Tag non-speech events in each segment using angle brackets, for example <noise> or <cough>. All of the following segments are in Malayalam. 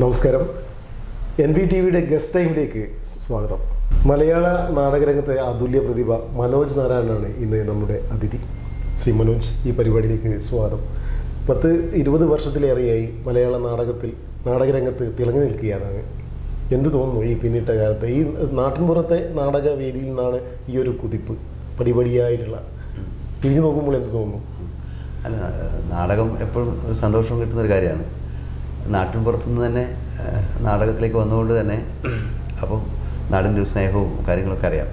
നമസ്കാരം. എൻ ബി ടി വിയുടെ ഗസ്റ്റ് ടൈമിലേക്ക് സ്വാഗതം. മലയാള നാടകരംഗത്തെ അതുല്യ പ്രതിഭ മനോജ് നാരായണനാണ് ഇന്ന് നമ്മുടെ അതിഥി. ശ്രീ മനോജ് ഈ പരിപാടിയിലേക്ക് സ്വാഗതം. പത്ത് ഇരുപത് വർഷത്തിലേറെയായി മലയാള നാടകത്തിൽ നാടകരംഗത്ത് തിളങ്ങി നിൽക്കുകയാണ്. എന്ത് തോന്നുന്നു ഈ പിന്നിട്ട കാലത്ത്? ഈ നാട്ടിൻപുറത്തെ നാടക വേദിയിൽ നിന്നാണ് ഈ ഒരു കുതിപ്പ് പടിപടിയായിട്ടുള്ള. തിരിഞ്ഞു നോക്കുമ്പോൾ എന്ത് തോന്നുന്നു? അല്ല നാടകം എപ്പോഴും സന്തോഷം കിട്ടുന്ന ഒരു കാര്യമാണ്. നാട്ടിൻ പുറത്തുനിന്ന് തന്നെ നാടകത്തിലേക്ക് വന്നുകൊണ്ട് തന്നെ അപ്പം നാടിന്റെ ഒരു സ്നേഹവും കാര്യങ്ങളൊക്കെ അറിയാം.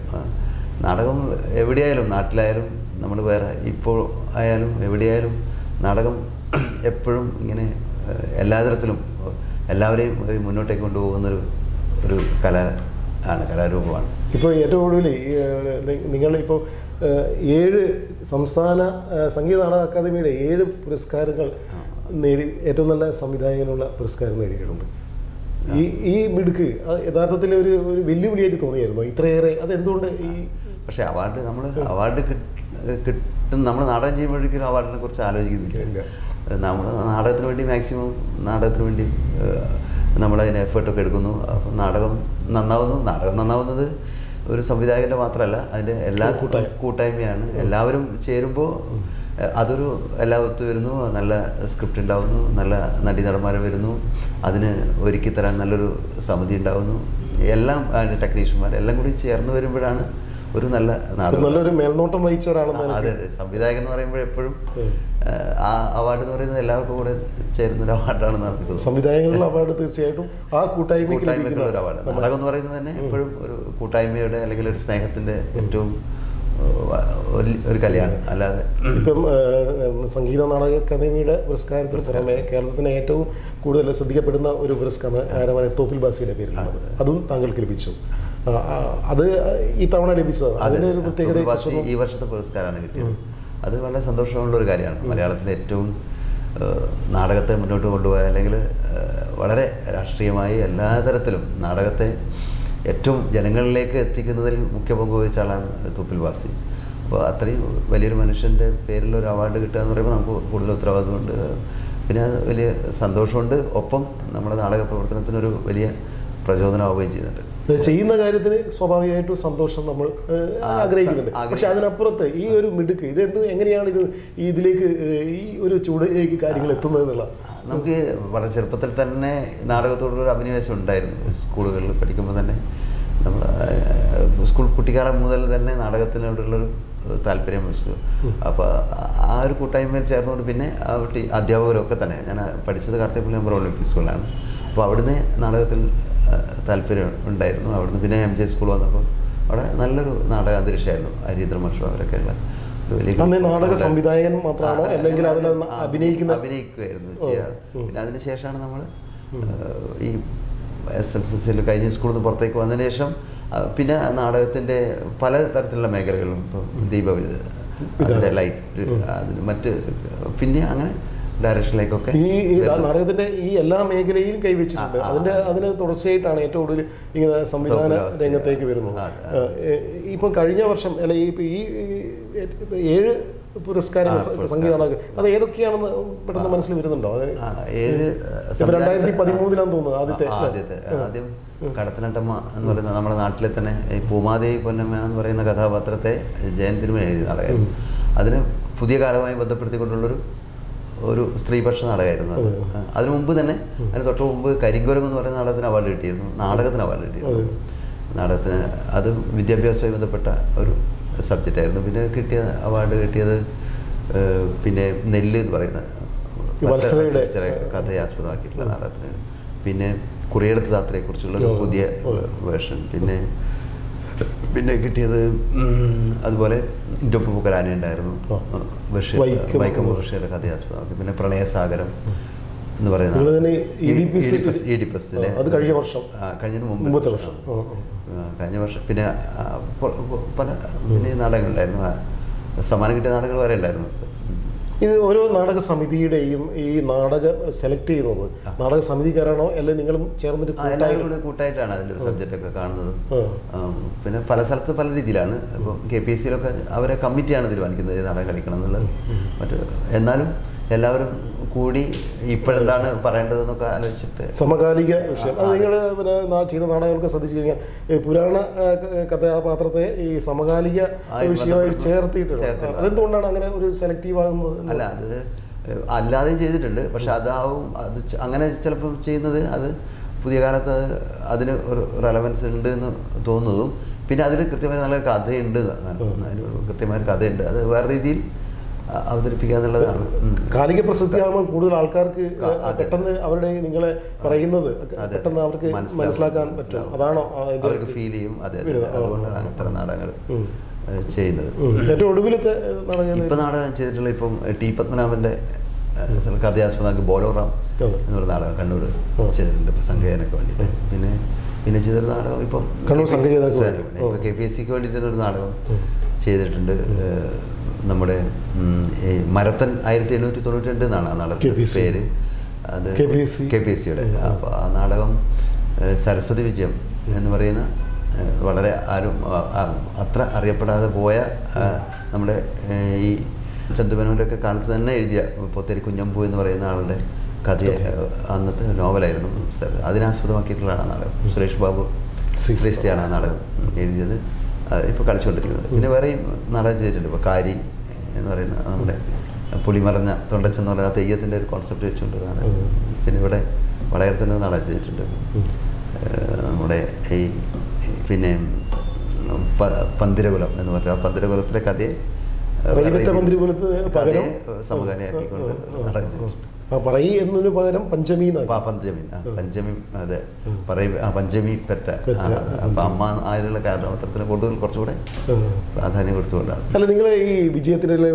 നാടകം എവിടെയായാലും നാട്ടിലായാലും നമ്മൾ വേറെ ഇപ്പോൾ ആയാലും എവിടെയായാലും നാടകം എപ്പോഴും ഇങ്ങനെ എല്ലാ തരത്തിലും എല്ലാവരെയും മുന്നോട്ടേക്ക് കൊണ്ടുപോകുന്നൊരു ഒരു കല ആണ് കലാരൂപമാണ്. ഇപ്പോൾ ഏറ്റവും കൂടുതൽ ഇപ്പോൾ ഏഴ് സംസ്ഥാന സംഗീത നാടക അക്കാദമിയുടെ ഏഴ് പുരസ്കാരങ്ങൾ നേടി ഏറ്റവും നല്ല സംവിധായകനുള്ള പുരസ്കാരം നേടിയിട്ടുണ്ട്. ഈ ഈ മിടുക്ക് യഥാർത്ഥത്തിൽ ഒരു ഒരു വെല്ലുവിളിയായിട്ട് തോന്നിയായിരുന്നു? ഇത്രയേറെ അതെന്തുകൊണ്ട് ഈ പക്ഷേ അവാർഡ് നമ്മൾ അവാർഡ് കിട്ടും നമ്മൾ നാടകം ചെയ്യുമ്പോഴേക്കും അവാർഡിനെ കുറിച്ച്. ആലോചിക്കുന്നില്ല. നമ്മൾ നാടകത്തിന് വേണ്ടി മാക്സിമം നാടകത്തിന് വേണ്ടി നമ്മൾ അതിന് എഫേർട്ടൊക്കെ എടുക്കുന്നു. അപ്പം നാടകം നന്നാവുന്നു. നാടകം നന്നാവുന്നത് ഒരു സംവിധായകന്റെ മാത്രമല്ല അതിന്റെ എല്ലാ കൂട്ടായ്മ. കൂട്ടായ്മയാണ്. എല്ലാവരും ചേരുമ്പോൾ അതൊരു എല്ലാം ഒത്തു വരുന്നു നല്ല സ്ക്രിപ്റ്റ് ഉണ്ടാവുന്നു നല്ല നടി നടന്മാർ വരുന്നു അതിന് ഒരുക്കി തരാൻ നല്ലൊരു സമിതി ഉണ്ടാവുന്നു. എല്ലാം ടെക്നീഷ്യന്മാർ എല്ലാം കൂടി ചേർന്ന് വരുമ്പോഴാണ് ഒരു നല്ല നല്ലൊരു മേൽനോട്ടം വഹിച്ച ഒരാളാണ് അതെ അതെ. സംവിധായകൻ എന്ന് പറയുമ്പോൾ എപ്പോഴും ആ അവാർഡ് എന്ന് പറയുന്നത് എല്ലാവർക്കും കൂടെ ചേരുന്ന ഒരു അവാർഡാണ് നടക്കുന്നത് സംവിധായകനുള്ള അവാർഡ് തീർച്ചയായിട്ടും ആ കൂട്ടായ്മ കൂട്ടായ്മയ്ക്കുള്ള ഒരു അവാർഡ് നാടകം എന്ന് പറയുന്നത് തന്നെ എപ്പോഴും ഒരു കൂട്ടായ്മയുടെ അല്ലെങ്കിൽ ഒരു സ്നേഹത്തിന്റെ ഏറ്റവും ഒരു- കലയാണ്. അല്ലാതെ ഇപ്പം സംഗീത നാടക അക്കാദമിയുടെ പുരസ്കാരത്തിന് പുറമെ കേരളത്തിന് ഏറ്റവും കൂടുതൽ ശ്രദ്ധിക്കപ്പെടുന്ന ഒരു പുരസ്കാരമാണ് തോപ്പിൽ ബാസിയുടെ പേര് അതും. താങ്കൾക്ക് ലഭിച്ചു. അത് ഈ തവണ ലഭിച്ചത്? അതിന്റെ ഒരു പ്രത്യേകത ഈ വർഷത്തെ പുരസ്കാരമാണ് കിട്ടിയത്. അത് വളരെ സന്തോഷമുള്ള ഒരു കാര്യമാണ് മലയാളത്തിലെ ഏറ്റവും നാടകത്തെ മുന്നോട്ട് കൊണ്ടുപോയ അല്ലെങ്കിൽ വളരെ രാഷ്ട്രീയമായി എല്ലാ തരത്തിലും നാടകത്തെ ഏറ്റവും ജനങ്ങളിലേക്ക് എത്തിക്കുന്നതിൽ മുഖ്യ പങ്ക് വഹിച്ച ആളാണ് തൂപ്പിൽ വാസി. അപ്പോൾ അത്രയും വലിയൊരു മനുഷ്യന്റെ പേരിൽ ഒരു അവാർഡ് കിട്ടുക എന്ന് പറയുമ്പോൾ നമുക്ക് കൂടുതൽ ഉത്തരവാദിത്തമുണ്ട് പിന്നെ വലിയ സന്തോഷമുണ്ട്. ഒപ്പം നമ്മുടെ നാടക പ്രവർത്തനത്തിനൊരു വലിയ പ്രചോദനമാവുകയും ചെയ്യുന്നുണ്ട്. ചെയ്യുന്ന കാര്യത്തിന് സ്വാഭാവികമായിട്ടും സന്തോഷം നമ്മൾ ആഗ്രഹിക്കുന്നുണ്ട്. പക്ഷെ അതിനപ്പുറത്ത് ഈ ഒരു മിടുക്ക് ഇത് എന്ത് എങ്ങനെയാണ് ഇത് ഇതിലേക്ക് ഈ ഒരു ചൂടിലേക്ക് കാര്യങ്ങൾ എത്തുന്നത് എന്നുള്ള നമുക്ക് വളരെ ചെറുപ്പത്തിൽ തന്നെ നാടകത്തോടുള്ള അഭിനിവേശം ഉണ്ടായിരുന്നു. സ്കൂളുകളിൽ പഠിക്കുമ്പോൾ തന്നെ നമ്മൾ സ്കൂൾ കുട്ടിക്കാലം മുതൽ തന്നെ നാടകത്തിനോടുള്ളൊരു താല്പര്യം വെച്ചു. അപ്പോൾ ആ ഒരു കൂട്ടായ്മയിൽ ചേർന്നുകൊണ്ട് പിന്നെ അധ്യാപകരൊക്കെ തന്നെ ഞാൻ പഠിച്ചത് കാർത്തിപ്പള്ളി നമ്പർ ഒളിമ്പിക് സ്കൂളാണ് അപ്പോൾ അവിടുന്ന് നാടകത്തിൽ താല്പര്യം ഉണ്ടായിരുന്നു അവിടുന്ന്. പിന്നെ എം ജെ സ്കൂൾ വന്നപ്പോൾ അവിടെ നല്ലൊരു നാടക അന്തരീക്ഷമായിരുന്നു ഹരീന്ദ്ര മഷു അവരൊക്കെ ഉള്ള നാടക സംവിധായകൻ മാത്രമാണോ? അല്ലെങ്കിൽ അതിൽ അഭിനയിക്കുന്ന അഭിനയിക്കുമായിരുന്നു. പിന്നെ അതിനുശേഷമാണ് നമ്മൾ ഈ എസ് എൽ സി സിയിൽ കഴിഞ്ഞ സ്കൂളിൽ നിന്ന് പുറത്തേക്ക് വന്നതിന് ശേഷം പിന്നെ നാടകത്തിന്റെ പല തരത്തിലുള്ള മേഖലകളും ഇപ്പോൾ ദീപ അതിന്റെ ലൈറ്റ് അതിന് മറ്റ് പിന്നെ അങ്ങനെ ഡയറക്ഷനിലേക്കൊക്കെ ഈ. നാടകത്തിന്റെ ഈ എല്ലാ മേഖലയിലും കൈവച്ചിട്ടുണ്ട്. അതിന്റെ. അതിന് തുടർച്ചയായിട്ടാണ് ഏറ്റവും കൂടുതൽ ഇങ്ങനെ സംവിധാന രംഗത്തേക്ക് വരുന്നത്. ഇപ്പം കഴിഞ്ഞ വർഷം അല്ല ഈ ഏഴ് പുരസ്കാരങ്ങൾ ആ, സ- പുരസ്കാരം. സംഗീത അത് ഏതൊക്കെയാണെന്ന് പെട്ടെന്ന് മനസ്സിൽ വരുന്നുണ്ടോ? ഏഴ് രണ്ടായിരത്തി പതിമൂന്നിലാന്ന് തോന്നുന്നു ആദ്യത്തെ ആദ്യത്തെ ആദ്യം കടത്തനട്ടമ്മ എന്ന് പറയുന്ന നമ്മുടെ നാട്ടിലെ തന്നെ ഈ പൂമാദേവി പൊന്നമ്മ എന്ന് പറയുന്ന കഥാപാത്രത്തെ ജയൻ തിരുമൻ എഴുതി നാടകമായിരുന്നു അതിന് പുതിയ കാലമായി ബന്ധപ്പെടുത്തിക്കൊണ്ടുള്ളൊരു ഒരു സ്ത്രീപക്ഷ നാടകമായിരുന്നു അത്. അതിനു മുമ്പ് തന്നെ അതിന് തൊട്ട് മുമ്പ് കരിങ്കുരം എന്ന് പറയുന്ന നാടകത്തിന് അവാർഡ് കിട്ടിയിരുന്നു. നാടകത്തിന് അവാർഡ് കിട്ടിയിരുന്നു. നാടകത്തിന് അത് വിദ്യാഭ്യാസവുമായി ബന്ധപ്പെട്ട ഒരു സബ്ജക്റ്റ് ആയിരുന്നു. പിന്നെ കിട്ടിയ അവാർഡ് കിട്ടിയത് പിന്നെ നെല്ല് എന്ന് പറയുന്ന കഥയെ ആസ്പദമാക്കിയിട്ടുള്ള നാടകത്തിന് പിന്നെ കുറിയെടുത്ത് യാത്രയെക്കുറിച്ചുള്ള ഒരു പുതിയ വേർഷൻ. പിന്നെ പിന്നെ കിട്ടിയത് അതുപോലെ ഇന്റൊപ്പ് പൂക്കലാന ഉണ്ടായിരുന്നു. ബഷീർ വൈക്കം വൈക്കം ബഷീറിന്റെ കഥയെ പിന്നെ പ്രണയസാഗരം എന്ന് പറയുന്നത് ഈഡിപ്പസ് ഈഡിപ്പസ് അത് കഴിഞ്ഞ വർഷം. കഴിഞ്ഞതിന് മുമ്പത്തെ വർഷം. കഴിഞ്ഞ വർഷം. പിന്നെ പല പിന്നെ നാടകങ്ങളുണ്ടായിരുന്നു. സമ്മാനം കിട്ടിയ നാടകങ്ങൾ വരെ ഉണ്ടായിരുന്നു. ഇത് ഓരോ നാടക സമിതിയുടെയും ഈ നാടക സെലക്ട് ചെയ്യുന്നത്. നാടക സമിതിക്കാരാണോ? അല്ലെങ്കിൽ നിങ്ങളും ചേർന്നിട്ട് എല്ലാവരും കൂടെ കൂട്ടായിട്ടാണ് അതിന്റെ ഒരു സബ്ജക്റ്റ് ഒക്കെ കാണുന്നത്. പിന്നെ പല സ്ഥലത്ത് പല രീതിയിലാണ്. ഇപ്പോൾ കെ പി എസ് സിയിലൊക്കെ അവരെ കമ്മിറ്റിയാണ് തീരുമാനിക്കുന്നത് നാടകം കളിക്കണം എന്നുള്ളത്. മറ്റ് എന്നാലും എല്ലാവരും കൂടി ഇപ്പോഴെന്താണ് പറയേണ്ടതെന്നൊക്കെ ആലോചിച്ചിട്ട് സമകാലിക വിഷയം. അത് നിങ്ങൾ പിന്നെ നാ- ചെയ്ത നാടകങ്ങൾക്ക് ശ്രദ്ധിച്ചു കഴിഞ്ഞാൽ ഈ പുരാണ കഥാപാത്രത്തെ ഈ സമകാലിക വിഷയമായിട്ട് ചേർത്തിയിട്ടുണ്ട്. അതെന്തുകൊണ്ടാണ് അങ്ങനെ ഒരു സെലക്റ്റീവ് ആകുന്നത് അല്ല അത് അല്ലാതെയും ചെയ്തിട്ടുണ്ട്. പക്ഷെ അതാവും അത് അങ്ങനെ ചിലപ്പോൾ ചെയ്യുന്നത് അത് പുതിയ കാലത്ത് അതിന് ഒരു റെലവൻസ് ഉണ്ട് എന്ന് തോന്നുന്നതും. പിന്നെ അതിൽ കൃത്യമായി നല്ലൊരു കഥയുണ്ട്. കൃത്യമായൊരു കൃത്യമായ കഥയുണ്ട്. അത് വേറെ രീതിയിൽ അവതരിപ്പിക്കുക എന്നുള്ളതാണ്. കാലിക പ്രസിദ്ധിയാകുമ്പോൾ കൂടുതൽ ആൾക്കാർക്ക് പെട്ടെന്ന് അവരുടെ നിങ്ങളെ പറയുന്നത്. പെട്ടെന്ന് അവർക്ക് മനസ്സിലാക്കാൻ പറ്റും. അതാണോ അവർക്ക് ഫീൽ ചെയ്യും. അതെ അതുകൊണ്ടാണ് അത്തരം നാടകങ്ങൾ ചെയ്യുന്നത്. ഏറ്റവും ഒടുവിലത്തെ ഇപ്പൊ നാടകം ചെയ്തിട്ടുള്ള ഇപ്പം ടി പത്മനാഭന്റെ കഥയാസ്പദമാക്കി ബോലോറാം. എന്നൊരു നാടകം കണ്ണൂർ. ചെയ്തിട്ടുണ്ട് ഇപ്പൊ സംഘയനൊക്കെ വേണ്ടിയിട്ട്. പിന്നെ പിന്നെ ചെയ്തൊരു നാടകം ഇപ്പം കണ്ണൂർ ഓ. കെ പി എസ് സിക്ക് വേണ്ടിയിട്ട് ഒരു നാടകം ചെയ്തിട്ടുണ്ട്. നമ്മുടെ മരത്തൻ ആയിരത്തി എണ്ണൂറ്റി തൊണ്ണൂറ്റി രണ്ട് എന്നാണ് ആ നാടകത്തിന്റെ പേര്. അത്. കെ പി എസ് സിയുടെ. അപ്പോൾ ആ നാടകം സരസ്വതി വിജയം എന്ന് പറയുന്ന വളരെ ആരും അത്ര അറിയപ്പെടാതെ പോയ നമ്മുടെ ഈ ചന്ദുമനോരൊക്കെ കാലത്ത് തന്നെ എഴുതിയ പൊത്തേരി കുഞ്ഞമ്പു എന്ന് പറയുന്ന ആളുടെ കഥ അന്നത്തെ നോവലായിരുന്നു. അതിനാസ്പദമാക്കിയിട്ടുള്ളതാണ് ആ നാടകം. സുരേഷ് ബാബു ശ്രീസ്തിയാണ് ആ നാടകം എഴുതിയത്. ഇപ്പോൾ കളിച്ചുകൊണ്ടിരിക്കുന്നത്. പിന്നെ വേറെയും നാടകം ചെയ്തിട്ടുണ്ട്. ഇപ്പോൾ കാരി എന്ന് പറയുന്ന നമ്മുടെ പുളിമറഞ്ഞ മറഞ്ഞ തൊണ്ടച്ചെന്ന് പറയുന്ന തെയ്യത്തിന്റെ ഒരു കോൺസെപ്റ്റ് വെച്ചുകൊണ്ട് ഒരു നാടകം ഉം. പിന്നെ ഇവിടെ നാടകം ചെയ്തിട്ടുണ്ട് നമ്മുടെ ഈ പിന്നെ പന്തിരകുലം എന്ന് പറഞ്ഞ ആ പന്തിരകുലത്തിലെ കഥയെ സമകാലിയാക്കിക്കൊണ്ട് ആ പറയി എന്നതിന് പകരം പഞ്ചമി പഞ്ചമി. പഞ്ചമി അതെ. പറയും പഞ്ചമി പെറ്റ. അപ്പൊ അമ്മ ആയിട്ടുള്ള കഥാപാത്രത്തിന് കൂടുതൽ കുറച്ചുകൂടെ പ്രാധാന്യം കൊടുത്തുകൊണ്ടാണ്. അല്ല നിങ്ങൾ ഈ വിജയത്തിനുള്ള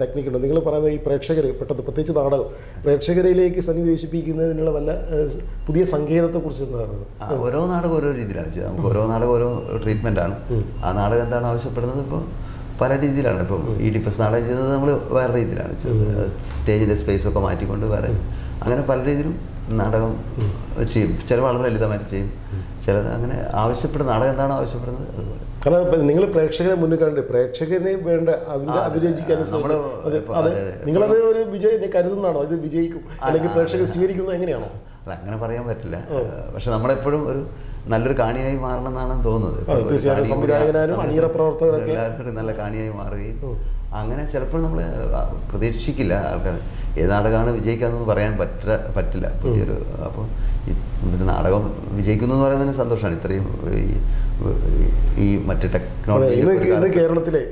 ടെക്നിക്ക് ഉണ്ടോ? നിങ്ങൾ പറയുന്ന ഈ പ്രേക്ഷകർ പെട്ടെന്ന് പ്രത്യേകിച്ച് നാടകം പ്രേക്ഷകരിലേക്ക് സന്നിവേശിപ്പിക്കുന്നതിനുള്ള വല്ല പുതിയ സങ്കേതത്തെക്കുറിച്ച് എന്താണ് ഓരോ നാടകം ഓരോ രീതിയിലാണ് നമുക്ക് ഓരോ നാടകം ഓരോ ട്രീറ്റ്മെന്റ് ആണ്. ആ നാടകം എന്താണ് ആവശ്യപ്പെടുന്നത് ഇപ്പോൾ പല രീതിയിലാണ്. ഇപ്പം ഈ ഡിപ്പസ് നാടകം ചെയ്തത് നമ്മൾ വേറെ രീതിയിലാണ് ചെയ്തത്. സ്റ്റേജിന്റെ സ്പേസ് ഒക്കെ മാറ്റിക്കൊണ്ട് വേറെ അങ്ങനെ പല രീതിയിലും നാടകം ചെയ്യും. ചില വളരെ ലളിതമായിട്ട് ചെയ്യും. ചിലത് അങ്ങനെ ആവശ്യപ്പെടുന്ന നാടകം എന്താണ് ആവശ്യപ്പെടുന്നത് അതുപോലെ. കാരണം നിങ്ങൾ പ്രേക്ഷകരെ മുന്നിൽ കണ്ട് പ്രേക്ഷകരെ വേണ്ട അതെ. നിങ്ങളത് ഒരു വിജയം കരുതുന്നതാണോ? ഇത് വിജയിക്കും. അല്ലെങ്കിൽ പ്രേക്ഷകർ. സ്വീകരിക്കുന്നത് എങ്ങനെയാണോ? അല്ല അങ്ങനെ പറയാൻ പറ്റില്ല. പക്ഷെ നമ്മളെപ്പോഴും ഒരു നല്ലൊരു കാണിയായി മാറണം എന്നാണ് തോന്നുന്നത് സംവിധായകനായാലും അണിയറ പ്രവർത്തകരൊക്കെ എല്ലാവരും നല്ല കാണിയായി മാറുകയും അങ്ങനെ ചിലപ്പോൾ നമ്മൾ പ്രതീക്ഷിക്കില്ല ആൾക്കാർ ഏത് നാടകമാണ് വിജയിക്കാന്ന് പറയാൻ പറ്റ പറ്റില്ല. പുതിയൊരു അപ്പോൾ നാടകം വിജയിക്കുന്നു എന്ന് പറയുന്നതിന് സന്തോഷമാണ്. ഇത്രയും ഈ മറ്റു ടെക്നോളജി ഇന്ന് കേരളത്തിലെ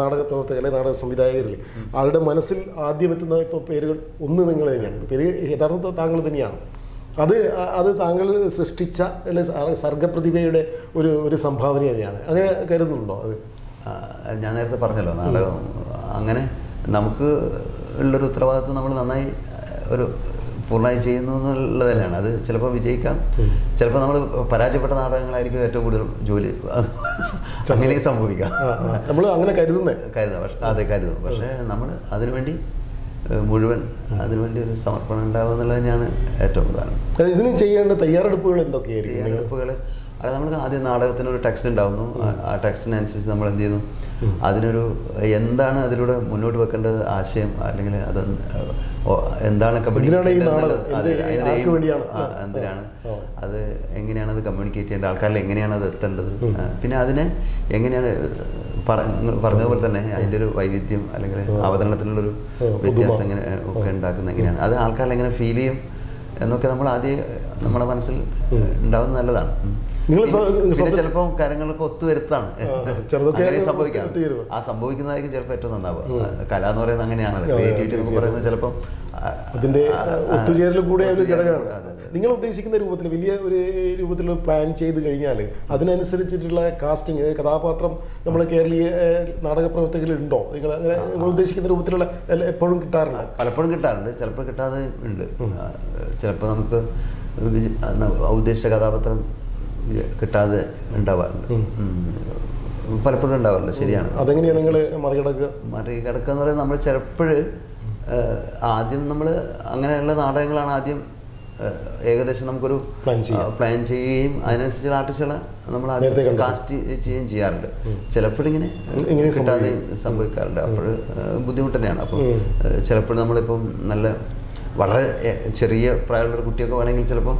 നാടക പ്രവർത്തകർ നാടക സംവിധായകരിൽ ആളുടെ മനസ്സിൽ ആദ്യം എത്തുന്ന ഇപ്പോൾ പേരുകൾ ഒന്ന് നിങ്ങൾ തന്നെയാണ്. പേര് യഥാർത്ഥ താങ്കൾ തന്നെയാണ്. അത് അത് താങ്കൾ സൃഷ്ടിച്ച അല്ലെ സർഗപ്രതിഭയുടെ ഒരു ഒരു സംഭാവന തന്നെയാണ്. അങ്ങനെ കരുതുന്നുണ്ടോ അത്? ഞാൻ നേരത്തെ പറഞ്ഞല്ലോ നാടകം അങ്ങനെ നമുക്ക് ഉള്ളൊരു ഉത്തരവാദിത്വം നമ്മൾ നന്നായി ഒരു പൂർണമായി ചെയ്യുന്നു എന്നുള്ളത് തന്നെയാണ്. അത് ചിലപ്പോൾ വിജയിക്കാം. ചിലപ്പോൾ നമ്മൾ പരാജയപ്പെട്ട നാടകങ്ങളായിരിക്കും ഏറ്റവും കൂടുതൽ ജോലി അങ്ങനെ സംഭവിക്കാം. നമ്മൾ അങ്ങനെ കരുതുന്നേ. കരുതാം. പക്ഷെ അതെ കരുതും. പക്ഷേ നമ്മൾ അതിനുവേണ്ടി മുഴുവൻ അതിനുവേണ്ടി ഒരു സമർപ്പണം ഉണ്ടാവുക എന്നുള്ളത് തന്നെയാണ് ഏറ്റവും പ്രധാനം. ഇതിന് ചെയ്യേണ്ട തയ്യാറെടുപ്പുകൾ എന്തൊക്കെയായിരിക്കും? തയ്യാറെടുപ്പുകൾ അത് നമ്മൾ ആദ്യം നാടകത്തിന് ഒരു ടെക്സ്റ്റ് ഉണ്ടാവുന്നു. ആ- ടെക്സ്റ്റിനനുസരിച്ച് നമ്മൾ എന്ത് ചെയ്യുന്നു? അതിനൊരു എന്താണ് അതിലൂടെ മുന്നോട്ട് വെക്കേണ്ടത് ആശയം അല്ലെങ്കിൽ അത് എന്താണ് എന്തിനാണ്? അതെ, എങ്ങനെയാണ് അത് കമ്മ്യൂണിക്കേറ്റ് ചെയ്യേണ്ടത്? ആൾക്കാരിൽ എങ്ങനെയാണ് അത് എത്തേണ്ടത്? പിന്നെ അതിനെ എങ്ങനെയാണ് പറഞ്ഞതുപോലെ തന്നെ അതിന്റെ ഒരു വൈവിധ്യം അല്ലെങ്കിൽ. അവതരണത്തിലുള്ളൊരു. വ്യത്യാസം എങ്ങനെ ഒക്കെ ഉണ്ടാക്കുന്ന ഉണ്ടാക്കുന്നത് എങ്ങനെയാണ് അത് ആൾക്കാർ എങ്ങനെ ഫീൽ ചെയ്യും എന്നൊക്കെ നമ്മൾ ആദ്യം നമ്മുടെ മനസ്സിൽ. ഉണ്ടാവുന്നത് നല്ലതാണ്. നിങ്ങൾ ചിലപ്പോൾ കാര്യങ്ങളൊക്കെ ഒത്തുവരുത്താണ് ആ, സംഭവിക്കാം. സംഭവിക്കുന്നതായിരിക്കും ചിലപ്പോൾ ഏറ്റവും നന്നാവുക. കല എന്ന് പറയുന്നത് അങ്ങനെയാണ്. ക്രിയേറ്റിവിറ്റി എന്ന് പറയുന്നത് ചിലപ്പം അതിന്റെ ഒത്തുചേരലും കൂടെ ഒരു ഘടകമാണ്. നിങ്ങൾ ഉദ്ദേശിക്കുന്ന രൂപത്തിൽ വലിയ ഒരു രൂപത്തിൽ പ്ലാൻ ചെയ്ത് കഴിഞ്ഞാൽ അതിനനുസരിച്ചിട്ടുള്ള കാസ്റ്റിംഗ് കഥാപാത്രം നമ്മൾ കേരളീയ നാടക പ്രവർത്തകരിൽ ഉണ്ടോ? നിങ്ങൾ അങ്ങനെ നിങ്ങൾ ഉദ്ദേശിക്കുന്ന രൂപത്തിലുള്ള എപ്പോഴും കിട്ടാറുണ്ട് പലപ്പോഴും കിട്ടാറുണ്ട്. ചിലപ്പോൾ കിട്ടാതെ ഉണ്ട്. ചിലപ്പോൾ നമുക്ക് ഉദ്ദേശിച്ച കഥാപാത്രം കിട്ടാതെ ഉണ്ടാവാറുണ്ട്. പലപ്പോഴും ഉണ്ടാവാറില്ല ശരിയാണ്. അതെങ്ങനെയാണ് നിങ്ങൾ മറികടക്കുക മറികടക്കുക എന്ന് പറയുന്നത് നമ്മൾ ചിലപ്പോൾ ആദ്യം നമ്മൾ അങ്ങനെയുള്ള നാടകങ്ങളാണ് ആദ്യം ഏകദേശം നമുക്കൊരു. പ്ലാൻ ചെയ്യുകയും അതിനനുസരിച്ചുള്ള ആർട്ടിസ്റ്റുകളെ നമ്മൾ ആദ്യം. കാസ്റ്റ് ചെയ്യുകയും ചെയ്യാറുണ്ട്. ചിലപ്പോഴിങ്ങനെ ഇങ്ങനെ കിട്ടാതെ സംഭവിക്കാറുണ്ട്. അപ്പോൾ ബുദ്ധിമുട്ട് തന്നെയാണ്. അപ്പം ചിലപ്പോൾ നമ്മളിപ്പം നല്ല വളരെ ചെറിയ പ്രായമുള്ള കുട്ടിയൊക്കെ വേണമെങ്കിൽ ചിലപ്പോൾ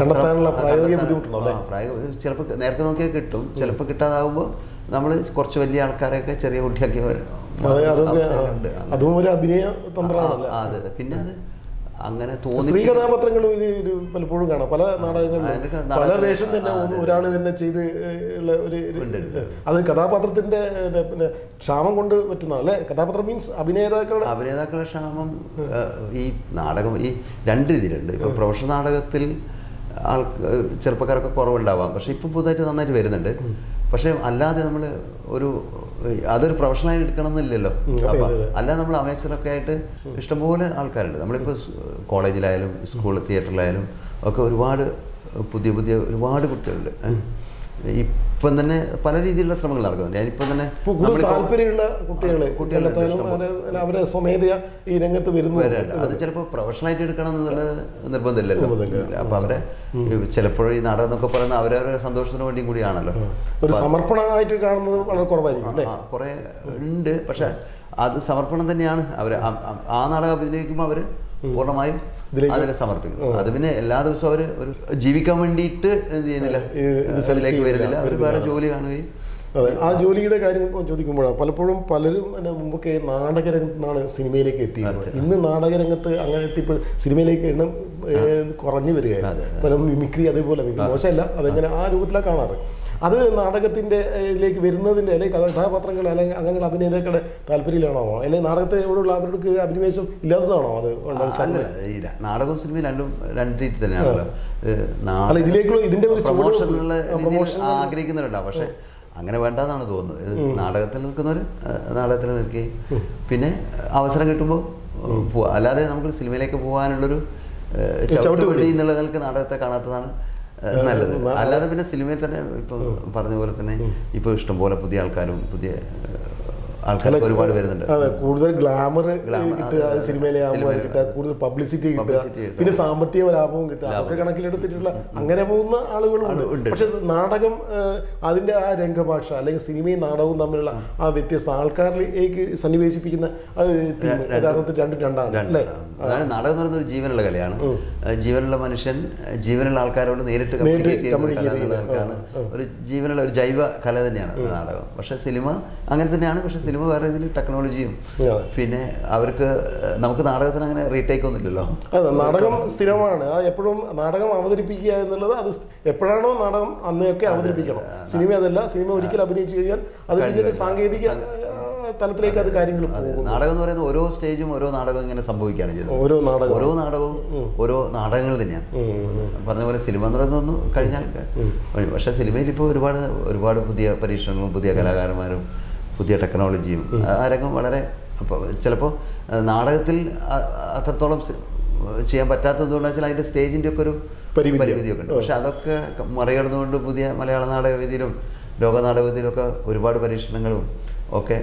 കണ്ടെത്താനുള്ള പ്രായോഗിക ബുദ്ധിമുട്ടുണ്ടോ, അല്ലേ? ചിലപ്പോൾ നേരത്തെ നോക്കിയാൽ കിട്ടും ചിലപ്പോൾ കിട്ടാതാവുമ്പോൾ നമ്മൾ കുറച്ച് വലിയ ആൾക്കാരെയൊക്കെ ചെറിയ കുട്ടിയാക്കി വരും. അതെ ഒരു അഭിനയ അതെ. പിന്നെ അത് അങ്ങനെ സ്ത്രീ തോന്നി കഥാപാത്രങ്ങളും ഇത് ഒരു പലപ്പോഴും കാണാം. പല നാടകങ്ങളിലും. പല വേഷം തന്നെ. ഒരാൾ തന്നെ ചെയ്ത് ഉള്ള ഒരു. അത് കഥാപാത്രത്തിന്റെ പിന്നെ ക്ഷാമം കൊണ്ട് പറ്റുന്ന അല്ലെ? കഥാപാത്രം മീൻസ് അഭിനേതാക്കളുടെ അഭിനേതാക്കളുടെ ക്ഷാമം ഈ നാടകം ഈ രണ്ട് രീതിയിലുണ്ട്. ഇപ്പോൾ പ്രൊഫഷണൽ നാടകത്തിൽ ആൾ ചെറുപ്പക്കാരൊക്കെ കുറവുണ്ടാവാം. പക്ഷെ ഇപ്പം പുതുതായിട്ട് നന്നായിട്ട് വരുന്നുണ്ട്. പക്ഷേ അല്ലാതെ നമ്മൾ ഒരു അതൊരു പ്രൊഫഷണലായി എടുക്കണം എന്നില്ലല്ലോ അപ്പൊ അല്ല നമ്മൾ അമേച്ചറൊക്കെ ആയിട്ട് ഇഷ്ടംപോലെ ആൾക്കാരുണ്ട്. നമ്മളിപ്പോൾ സ് കോളേജിലായാലും സ്കൂൾ തിയേറ്ററിലായാലും ഒക്കെ ഒരുപാട് പുതിയ പുതിയ ഒരുപാട് കുട്ടികളുണ്ട്. ഇപ്പം തന്നെ പല രീതിയിലുള്ള ശ്രമങ്ങൾ നടക്കുന്നുണ്ട്. ഞാനിപ്പം തന്നെ താല്പര്യമുള്ള കുട്ടികളെ കുട്ടികളെ അവരെ സ്വമേധയാ ഈ രംഗത്ത് വരുന്നു. അത് ചിലപ്പോൾ പ്രൊഫഷണലായിട്ട് എടുക്കണം എന്നുള്ള നിർബന്ധമില്ലല്ലോ. നിർബന്ധമില്ല. അപ്പൊ അവരെ ചിലപ്പോൾ ഈ നാടകം എന്നൊക്കെ പറയുന്ന അവരവരുടെ സന്തോഷത്തിന് വേണ്ടിയും കൂടിയാണല്ലോ. ഒരു സമർപ്പണമായിട്ട് കാണുന്നത് വളരെ കുറവായിരിക്കും കുറെ ഉണ്ട്. പക്ഷെ അത് സമർപ്പണം തന്നെയാണ്. അവർ ആ നാടകം അഭിനയിക്കുമ്പോൾ അവർ പൂർണമായും അതിനെ സമർപ്പിക്കുന്നു. അത് പിന്നെ എല്ലാ ദിവസവും അവർ ഒരു ജീവിക്കാൻ വേണ്ടിയിട്ട് എന്ത് ചെയ്യുന്നില്ല. ഇത് ഇത് select അതിലേക്ക് വരുന്നില്ല. അവർ വേറെ ജോലി കാണുകയും അതെ. ആ ജോലിയുടെ കാര്യം ചോദിക്കുമ്പോഴാണ് പലപ്പോഴും പലരും എന്നെ മുമ്പൊക്കെ നാടകരംഗത്ത് നിന്നാണ് സിനിമയിലേക്ക് എത്തിയത് ഇന്ന് നാടകരംഗത്ത് അങ്ങനെ എത്തിയപ്പോൾ സിനിമയിലേക്ക് എണ്ണം കുറഞ്ഞു വരികയാണ്. പല മിമിക്രി അതേപോലെ മോശമല്ല. അതെങ്ങനെ ആ രൂപത്തിലാണ് കാണാറ്? അത് നാടകത്തിന്റെ ഇതിലേക്ക് വരുന്നതിന്റെ അല്ലെങ്കിൽ കഥാപാത്രങ്ങൾ അല്ലെങ്കിൽ അങ്ങനെയുള്ള അഭിനേതാക്കളുടെ താല്പര്യമാണോ അല്ലെങ്കിൽ നാടകത്തോടുള്ള അവർക്ക് അഭിനിവേശം ഇല്ലാത്തതാണോ അത്? അല്ല നാടകവും സിനിമയും രണ്ടും രണ്ട് രീതി തന്നെയാണല്ലോ. അല്ല, ഇതിലേക്കുള്ള- ഇതിന്റെ ഒരു പ്രൊമോഷൻ ആഗ്രഹിക്കുന്നവരുണ്ടാവും. പക്ഷെ അങ്ങനെ വേണ്ടെന്നാണ് തോന്നുന്നത്. നാടകത്തിൽ നിൽക്കുന്നവർ നാടകത്തിൽ നിൽക്കുകയും പിന്നെ അവസരം കിട്ടുമ്പോൾ പോവുക അല്ലാതെ നമുക്ക് സിനിമയിലേക്ക് പോകാനുള്ളൊരു ചവിട്ടുപടി. ചവിട്ടുപടി എന്നുള്ള നിലയ്ക്ക് നാടകത്തെ കാണാത്തതാണ് നല്ലത്. അല്ലാതെ പിന്നെ സിനിമയിൽ തന്നെ ഇപ്പം പറഞ്ഞ പോലെ തന്നെ ഇപ്പോൾ ഇഷ്ടംപോലെ പുതിയ ആൾക്കാരും പുതിയ ആൾക്കാരൊക്കെ ഒരുപാട് വരുന്നുണ്ട്. അതെ കൂടുതൽ ഗ്ലാമർ കിട്ടുക. സിനിമയിലെ ആകുമ്പോൾ കിട്ടുക കൂടുതൽ പബ്ലിസിറ്റി കിട്ടുക പിന്നെ സാമ്പത്തിക ലാഭവും കിട്ടുക അതൊക്കെ കണക്കിലെടുത്തിട്ടുള്ള അങ്ങനെ പോകുന്ന ആളുകളും ഉണ്ട്. പക്ഷെ നാടകം അതിന്റെ ആ രംഗഭാഷ അല്ലെങ്കിൽ സിനിമയും നാടകവും തമ്മിലുള്ള ആ വ്യത്യസ്ത ആൾക്കാരിലേക്ക് സന്നിവേശിപ്പിക്കുന്ന യഥാർത്ഥത്തിൽ രണ്ടും രണ്ടാണ് അല്ലേ? അതാണ് നാടകം എന്ന് പറയുന്നത് ഒരു ജീവനുള്ള കലയാണ്. ജീവനുള്ള മനുഷ്യൻ ജീവനുള്ള ആൾക്കാരോട് നേരിട്ട് കമ്മ്യൂണിക്കേറ്റ് ഒരു ജീവനുള്ള ഒരു ജൈവ കല തന്നെയാണ് നാടകം. പക്ഷെ സിനിമ അങ്ങനെ തന്നെയാണ്. പക്ഷെ സിനിമ വേറെ ഇതിൽ ടെക്നോളജിയും പിന്നെ അവർക്ക് നമുക്ക് നാടകത്തിന് അങ്ങനെ റീടേക്ക് ഒന്നുമില്ലല്ലോ. അതെ നാടകം സ്ഥിരമാണ്. ആ എപ്പോഴും നാടകം അവതരിപ്പിക്കുക എന്നുള്ളത് അത് എപ്പോഴാണോ നാടകം അന്നൊക്കെ അവതരിപ്പിക്കണം. സിനിമ അതല്ല സിനിമ ഒരിക്കൽ അഭിനയിച്ചു കഴിഞ്ഞാൽ അത് പിന്നീട് സാങ്കേതിക തലത്തിലേക്ക് അത് കാര്യങ്ങൾ നാടകം എന്ന് പറയുന്നത് ഓരോ സ്റ്റേജും ഓരോ നാടകം ഇങ്ങനെ സംഭവിക്കുകയാണ് ചെയ്തത് ഓരോ നാടകം. ഓരോ നാടകവും ഓരോ നാടകങ്ങൾ തന്നെയാണ്. പറഞ്ഞ പോലെ സിനിമ എന്ന് പറയുന്നതൊന്നും കഴിഞ്ഞാൽ കഴിഞ്ഞു. പക്ഷേ സിനിമയിൽ ഇപ്പോൾ ഒരുപാട് ഒരുപാട് പുതിയ പരീക്ഷണങ്ങളും പുതിയ കലാകാരന്മാരും പുതിയ ടെക്നോളജിയും ആ രംഗം വളരെ അപ്പോൾ ചിലപ്പോൾ നാടകത്തിൽ അത്രത്തോളം ചെയ്യാൻ പറ്റാത്തത് കൊണ്ടാ വെച്ചാൽ അതിന്റെ സ്റ്റേജിന്റെ ഒക്കെ ഒരു പരിമിതിയൊക്കെ ഉണ്ട് പക്ഷെ അതൊക്കെ മറികടന്നുകൊണ്ട് പുതിയ മലയാള നാടകവേദിയിലും ലോക ഒക്കെ ഒരുപാട് പരീക്ഷണങ്ങളും ഒക്കെ.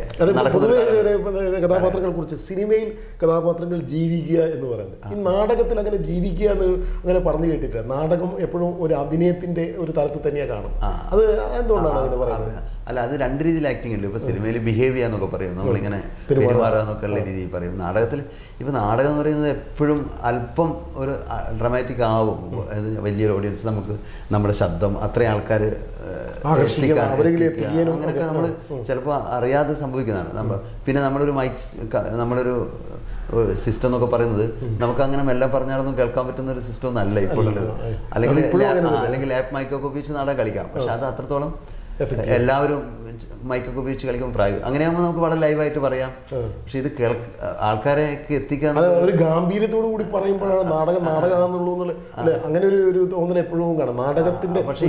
കഥാപാത്രങ്ങളെ കുറിച്ച് സിനിമയിൽ കഥാപാത്രങ്ങൾ ജീവിക്കുക എന്ന് പറയുന്നത്. ഈ നാടകത്തിൽ അങ്ങനെ ജീവിക്കുക എന്ന് അങ്ങനെ പറഞ്ഞു കേട്ടിട്ടില്ല. നാടകം എപ്പോഴും ഒരു അഭിനയത്തിന്റെ ഒരു തലത്തിൽ തന്നെയാണ് കാണും. അത് എന്തുകൊണ്ടാണ് അങ്ങനെ പറയുന്നത്? അല്ല അത് രണ്ട് രീതിയിൽ ആക്ടിങ് ഉണ്ട്. ഇപ്പൊ സിനിമയിൽ ബിഹേവ് ചെയ്യാന്നൊക്കെ പറയും. നമ്മളിങ്ങനെ പെരുമാറുക. എന്നൊക്കെ ഉള്ള രീതിയിൽ പറയും. നാടകത്തിൽ ഇപ്പൊ നാടകം എന്ന് പറയുന്നത് എപ്പോഴും അല്പം ഒരു ഡ്രമാറ്റിക് ആവും. വലിയൊരു ഓഡിയൻസ് നമുക്ക് നമ്മുടെ ശബ്ദം അത്രയും ആൾക്കാർ അങ്ങനെയൊക്കെ നമ്മൾ ചിലപ്പോൾ അറിയാതെ സംഭവിക്കുന്നതാണ്. നമ്മൾ പിന്നെ നമ്മളൊരു മൈക്ക് നമ്മളൊരു സിസ്റ്റം എന്നൊക്കെ പറയുന്നത് നമുക്ക് അങ്ങനെ മെല്ലെ പറഞ്ഞാലൊന്നും കേൾക്കാൻ പറ്റുന്ന ഒരു സിസ്റ്റം ഒന്നും അല്ല ഇപ്പോൾ ഉള്ളത് അല്ലെങ്കിൽ അല്ലെങ്കിൽ ലാപ്പ് മൈക്കൊക്കെ ഉപയോഗിച്ച് നാടകം കളിക്കാം. പക്ഷെ അത് അത്രത്തോളം. എല്ലാവരും മൈക്കൊക്കെ ഉപയോഗിച്ച് കളിക്കുമ്പോൾ പ്രായം അങ്ങനെയാകുമ്പോൾ നമുക്ക് വളരെ ലൈവായിട്ട് പറയാം. പക്ഷെ ഇത് കേൾ ആൾക്കാരെയൊക്കെ എത്തിക്കാൻ ഒരു ഗാംഭീര്യത്തോടു കൂടി പറയുമ്പോഴാണ് നാടകം നാടകമാണെന്നുള്ളൂ അങ്ങനെ ഒരു ഒരു തോന്നൽ എപ്പോഴും കാണാം. നാടകത്തിന്റെ പക്ഷെ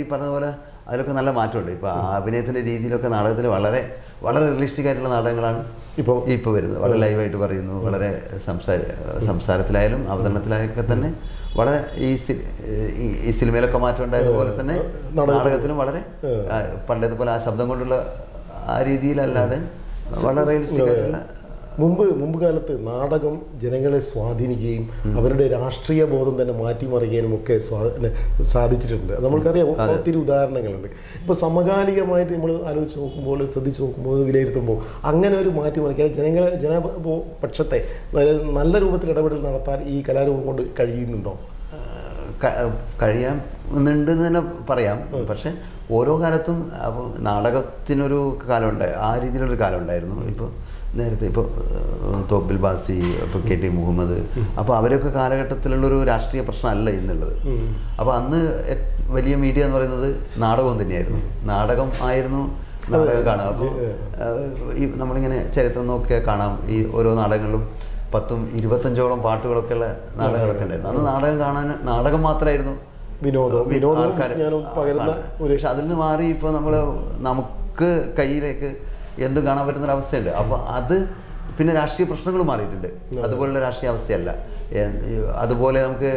ഈ പറഞ്ഞ പോലെ അതിലൊക്കെ നല്ല മാറ്റമുണ്ട്. ഇപ്പൊ ആ അഭിനയത്തിന്റെ രീതിയിലൊക്കെ നാടകത്തിൽ വളരെ വളരെ റിയലിസ്റ്റിക് ആയിട്ടുള്ള നാടകങ്ങളാണ് ഇപ്പൊ ഇപ്പോൾ വരുന്നത്. വളരെ ലൈവായിട്ട് പറയുന്നു. വളരെ സംസാര സംസാരത്തിലായാലും അവതരണത്തിലായൊക്കെ തന്നെ വളരെ ഈ ഈ- സിനിമയിലൊക്കെ മാറ്റം ഉണ്ടായതുപോലെ തന്നെ നാടകത്തിനും വളരെ പണ്ടേതുപോലെ ആ ശബ്ദം കൊണ്ടുള്ള ആ രീതിയിലല്ലാതെ വളരെ റിയലിസ്റ്റിക് ആയിട്ടുള്ള മുമ്പ് മുമ്പ് കാലത്ത് നാടകം ജനങ്ങളെ സ്വാധീനിക്കുകയും അവരുടെ രാഷ്ട്രീയ ബോധം തന്നെ മാറ്റിമറിക്കാനും ഒക്കെ സാധിച്ചിട്ടുണ്ട്. അത്. നമ്മൾക്കറിയാം ഒത്തിരി ഉദാഹരണങ്ങളുണ്ട്. ഇപ്പോൾ സമകാലികമായിട്ട് നമ്മൾ ആലോചിച്ച് നോക്കുമ്പോൾ ശ്രദ്ധിച്ച് നോക്കുമ്പോൾ വിലയിരുത്തുമ്പോൾ അങ്ങനെ ഒരു മാറ്റിമറിക്കാൻ ജനങ്ങളെ ജനപക്ഷത്തെ നല്ല- നല്ല രൂപത്തിൽ ഇടപെടൽ നടത്താൻ ഈ കലാരൂപം കൊണ്ട് കഴിയുന്നുണ്ടോ? കഴിയാമെന്നുണ്ട് എന്ന് തന്നെ പറയാം. പക്ഷേ ഓരോ കാലത്തും അപ്പോൾ നാടകത്തിനൊരു കാലമുണ്ടായി ആ രീതിയിലൊരു കാലമുണ്ടായിരുന്നു ഇപ്പോൾ നേരത്തെ ഇപ്പോൾ തോപ്പിൽ ബാസി ഇപ്പോൾ കെ ടി മുഹമ്മദ്. അപ്പോൾ അവരൊക്കെ കാലഘട്ടത്തിലുള്ളൊരു രാഷ്ട്രീയ പ്രശ്നമല്ല എന്നുള്ളത് അപ്പോൾ അന്ന് വലിയ മീഡിയ എന്ന് പറയുന്നത് നാടകവും തന്നെയായിരുന്നു. നാടകം ആയിരുന്നു നാടകം കാണുക. അപ്പോൾ ഈ നമ്മളിങ്ങനെ ചരിത്രം നോക്കിയാൽ കാണാം. ഈ ഓരോ നാടകങ്ങളിലും പത്തും ഇരുപത്തഞ്ചോളം പാട്ടുകളൊക്കെ ഉള്ള നാടകങ്ങളൊക്കെ ഉണ്ടായിരുന്നു. അന്ന് നാടകം കാണാൻ നാടകം മാത്രമായിരുന്നു വിനോദം. ആൾക്കാർ പക്ഷെ അതിൽ നിന്ന് മാറി ഇപ്പോൾ നമ്മൾ നമുക്ക് കയ്യിലേക്ക് എന്തും കാണാൻ പറ്റുന്ന അവസ്ഥയുണ്ട് അപ്പോൾ അത് പിന്നെ രാഷ്ട്രീയ പ്രശ്നങ്ങൾ മാറിയിട്ടുണ്ട്. അതുപോലുള്ള രാഷ്ട്രീയ അവസ്ഥയല്ല അതുപോലെ നമുക്ക്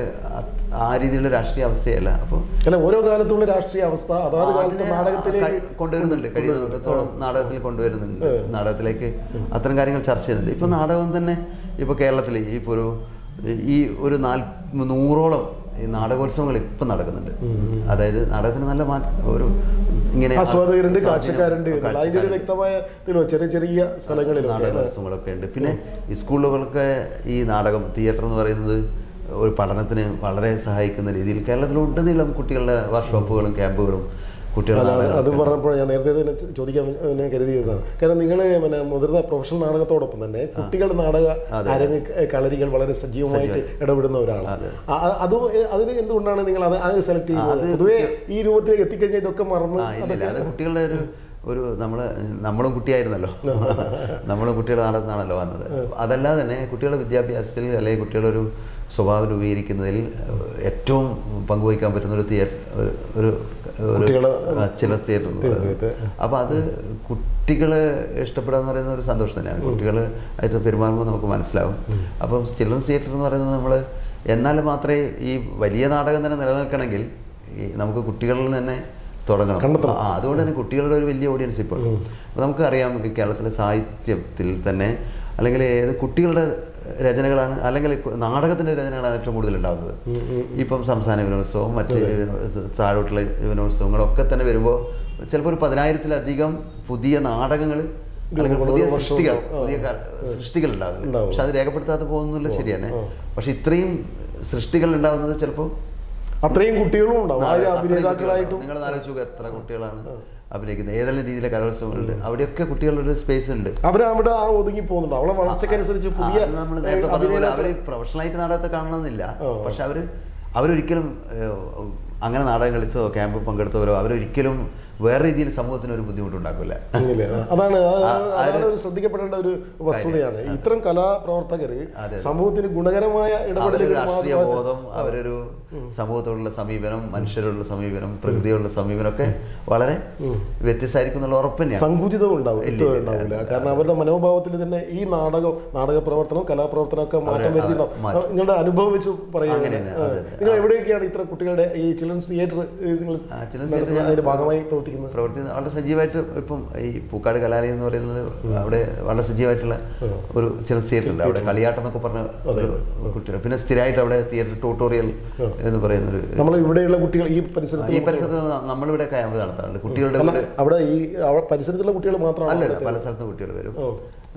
ആ- രീതിയിലുള്ള രാഷ്ട്രീയ അവസ്ഥയല്ല അപ്പോൾ അല്ല ഓരോ കാലത്തുള്ള രാഷ്ട്രീയ അവസ്ഥ അതാത് കാലത്ത് നാടകത്തിലേക്ക് കൊണ്ടുവരുന്നുണ്ട്. കഴിയുന്നിടത്തോളം നാടകത്തിൽ കൊണ്ടുവരുന്നുണ്ട്. നാടകത്തിലേക്ക് അത്തരം കാര്യങ്ങൾ ചർച്ച ചെയ്യുന്നുണ്ട്. ഇപ്പൊ നാടകം തന്നെ ഇപ്പൊ കേരളത്തിൽ ഇപ്പൊ ഒരു ഈ ഒരു നാൽ നൂറോളം ഈ നാടകോത്സവങ്ങൾ ഇപ്പം നടക്കുന്നുണ്ട്. അതായത് നാടകത്തിന് നല്ല ഒരു ഇങ്ങനെ ആസ്വാദകരുണ്ട് കാഴ്ചക്കാരുണ്ട് ഒരു വ്യക്തമായ ചെറിയ ചെറിയ സ്ഥലങ്ങളിൽ നാടകോത്സവങ്ങളൊക്കെ ഉണ്ട്. പിന്നെ ഈ സ്കൂളുകളൊക്കെ ഈ നാടകം തിയേറ്റർ എന്ന് പറയുന്നത് ഒരു പഠനത്തിന് വളരെ സഹായിക്കുന്ന രീതിയിൽ കേരളത്തിലുടനീളം കുട്ടികളുടെ വർക്ക്ഷോപ്പുകളും ക്യാമ്പുകളും കുട്ടികളുടെ അല്ല, അത്. പറഞ്ഞപ്പോൾ ഞാൻ നേരത്തെ തന്നെ ചോദിക്കാൻ പിന്നെ കരുതിയതാണ് കാരണം നിങ്ങൾ പിന്നെ മുതിർന്ന പ്രൊഫഷണൽ നാടകത്തോടൊപ്പം തന്നെ കുട്ടികളുടെ നാടക. അരങ്ങ് കളരികൾ വളരെ സജീവമായിട്ട് ഇടപെടുന്ന ഒരാളാണ്. അത്. അതിന് എന്തുകൊണ്ടാണ് നിങ്ങൾ അത് അത് സെലക്ട് ചെയ്യുന്നത്? പൊതുവേ ഈ രൂപത്തിലേക്ക് എത്തിക്കഴിഞ്ഞാൽ ഇതൊക്കെ മറന്ന് അത് കുട്ടികളുടെ ഒരു ഒരു നമ്മൾ നമ്മളും കുട്ടിയായിരുന്നല്ലോ. <laughs> നമ്മളും കുട്ടികളുടെ നാടകത്തിനാണല്ലോ വന്നത്. അതല്ലാതെ തന്നെ കുട്ടികളുടെ വിദ്യാഭ്യാസത്തിൽ അല്ലെങ്കിൽ കുട്ടികളുടെ ഒരു സ്വഭാവം രൂപീകരിക്കുന്നതിൽ ഏറ്റവും പങ്കുവഹിക്കാൻ പറ്റുന്ന ഒരു തിയേറ്റർ ഒരു ചില തിയേറ്റർ അപ്പോൾ അത് കുട്ടികളെ ഇഷ്ടപ്പെടാന്ന് പറയുന്ന ഒരു സന്തോഷം തന്നെയാണ്. കുട്ടികൾ ആയിട്ട് പെരുമാറുമ്പോൾ നമുക്ക് മനസ്സിലാവും. അപ്പം ചിൽഡ്രൻസ് തിയേറ്റർ എന്ന് പറയുന്നത് നമ്മൾ എന്നാൽ മാത്രമേ ഈ വലിയ നാടകം തന്നെ നിലനിൽക്കണമെങ്കിൽ നമുക്ക് കുട്ടികളിൽ തന്നെ തുടങ്ങണം. ആ അതുകൊണ്ട് തന്നെ കുട്ടികളുടെ ഒരു വലിയ ഓഡിയൻസ് ഇപ്പോൾ. നമുക്കറിയാം കേരളത്തിലെ സാഹിത്യത്തിൽ തന്നെ അല്ലെങ്കിൽ ഏത് കുട്ടികളുടെ രചനകളാണ് അല്ലെങ്കിൽ നാടകത്തിന്റെ രചനകളാണ് ഏറ്റവും കൂടുതൽ ഉണ്ടാകുന്നത് ഇപ്പം സംസ്ഥാന യുവനോത്സവം മറ്റ് താഴോട്ടുള്ള യുവനോത്സവങ്ങളൊക്കെ തന്നെ വരുമ്പോൾ ചിലപ്പോൾ ഒരു പതിനായിരത്തിലധികം പുതിയ നാടകങ്ങൾ അല്ലെങ്കിൽ പുതിയ സൃഷ്ടികൾ പുതിയ സൃഷ്ടികൾ ഉണ്ടാകുന്നുണ്ട്. പക്ഷെ അത് രേഖപ്പെടുത്താതെ പോകുന്നില്ല ശരിയാണ് പക്ഷെ ഇത്രയും സൃഷ്ടികൾ ഉണ്ടാകുന്നത് ചിലപ്പോൾ അത്രയും കുട്ടികളും ഉണ്ടാവും. നിങ്ങൾ ആലോചിച്ചു എത്ര കുട്ടികളാണ്. അഭിനയിക്കുന്നത് ഏതെല്ലാം രീതിയിലെ കലോത്സവങ്ങളുണ്ട് അവിടെയൊക്കെ കുട്ടികളുടെ ഒരു സ്പേസ് ഉണ്ട്. അവർ അവിടെ ആ ഒതുങ്ങി പോകുന്നുണ്ട്. അവളെ വളർച്ചക്കനുസരിച്ച് പുതിയ നമ്മൾ നേരത്തെ പറഞ്ഞ പോലെ അവർ പ്രൊഫഷണലായിട്ട് നാടകത്തെ കാണണമെന്നില്ല. പക്ഷെ അവർ അവരൊരിക്കലും അങ്ങനെ നാടകം കളിച്ചോ ക്യാമ്പ് പങ്കെടുത്തവരോ അവരൊരിക്കലും വേറെ രീതിയിൽ സമൂഹത്തിന് ഒരു ബുദ്ധിമുട്ടുണ്ടാക്കില്ല. അതാണ് അതാണ് ഒരു- ശ്രദ്ധിക്കപ്പെടേണ്ട ഒരു വസ്തുതയാണ്. ഇത്തരം കലാപ്രവർത്തകർ. സമൂഹത്തിന് ഗുണകരമായ രാഷ്ട്രീയ ബോധം അവരൊരു സമൂഹത്തോടുള്ള സമീപനം മനുഷ്യരോടുള്ള സമീപനം പ്രകൃതിയോടുള്ള സമീപനം ഒക്കെ വളരെ വ്യത്യസ്തമായിരിക്കും എന്നുള്ള ഉറപ്പ് തന്നെയാണ് സങ്കുചിതം ഉണ്ടാവും. കാരണം അവരുടെ മനോഭാവത്തിൽ തന്നെ ഈ നാടകം നാടക പ്രവർത്തനം കലാപ്രവർത്തനം ഒക്കെ മാറ്റം വരുത്തിയിട്ടുണ്ടാവും. നിങ്ങളുടെ അനുഭവം വെച്ച് അതെ. നിങ്ങൾ എവിടെയൊക്കെയാണ് ഇത്ര കുട്ടികളുടെ ഈ ചിൽഡ്രൻസ് തിയേറ്റർ നിങ്ങൾ അതിന്റെ ഭാഗമായി പ്രവർത്തിക്കുന്നത്? പ്രവർത്തിക്കുന്നത് വളരെ സജീവമായിട്ട് ഇപ്പം ഈ പൂക്കാട് കലാലയം എന്ന് പറയുന്നത് അവിടെ വളരെ സജീവമായിട്ടുള്ള ഒരു ചില തിയേറ്റർ ഉണ്ട്. അവിടെ കളിയാട്ടം എന്നൊക്കെ പറഞ്ഞ കുട്ടികൾ പിന്നെ സ്ഥിരമായിട്ട് അവിടെ തിയേറ്റർ ട്യൂട്ടോറിയൽ എന്ന് പറയുന്ന ഒരു നമ്മൾ ഇവിടെയുള്ള കുട്ടികൾ ഈ പരിസരത്ത് ഈ പരിസരത്ത് നമ്മളിവിടെ ക്യാമ്പ് നടത്താറുണ്ട്. കുട്ടികളുടെ അവിടെ ഈ പരിസരത്തുള്ള കുട്ടികൾ മാത്രമല്ല പല സ്ഥലത്തും കുട്ടികൾ വരും.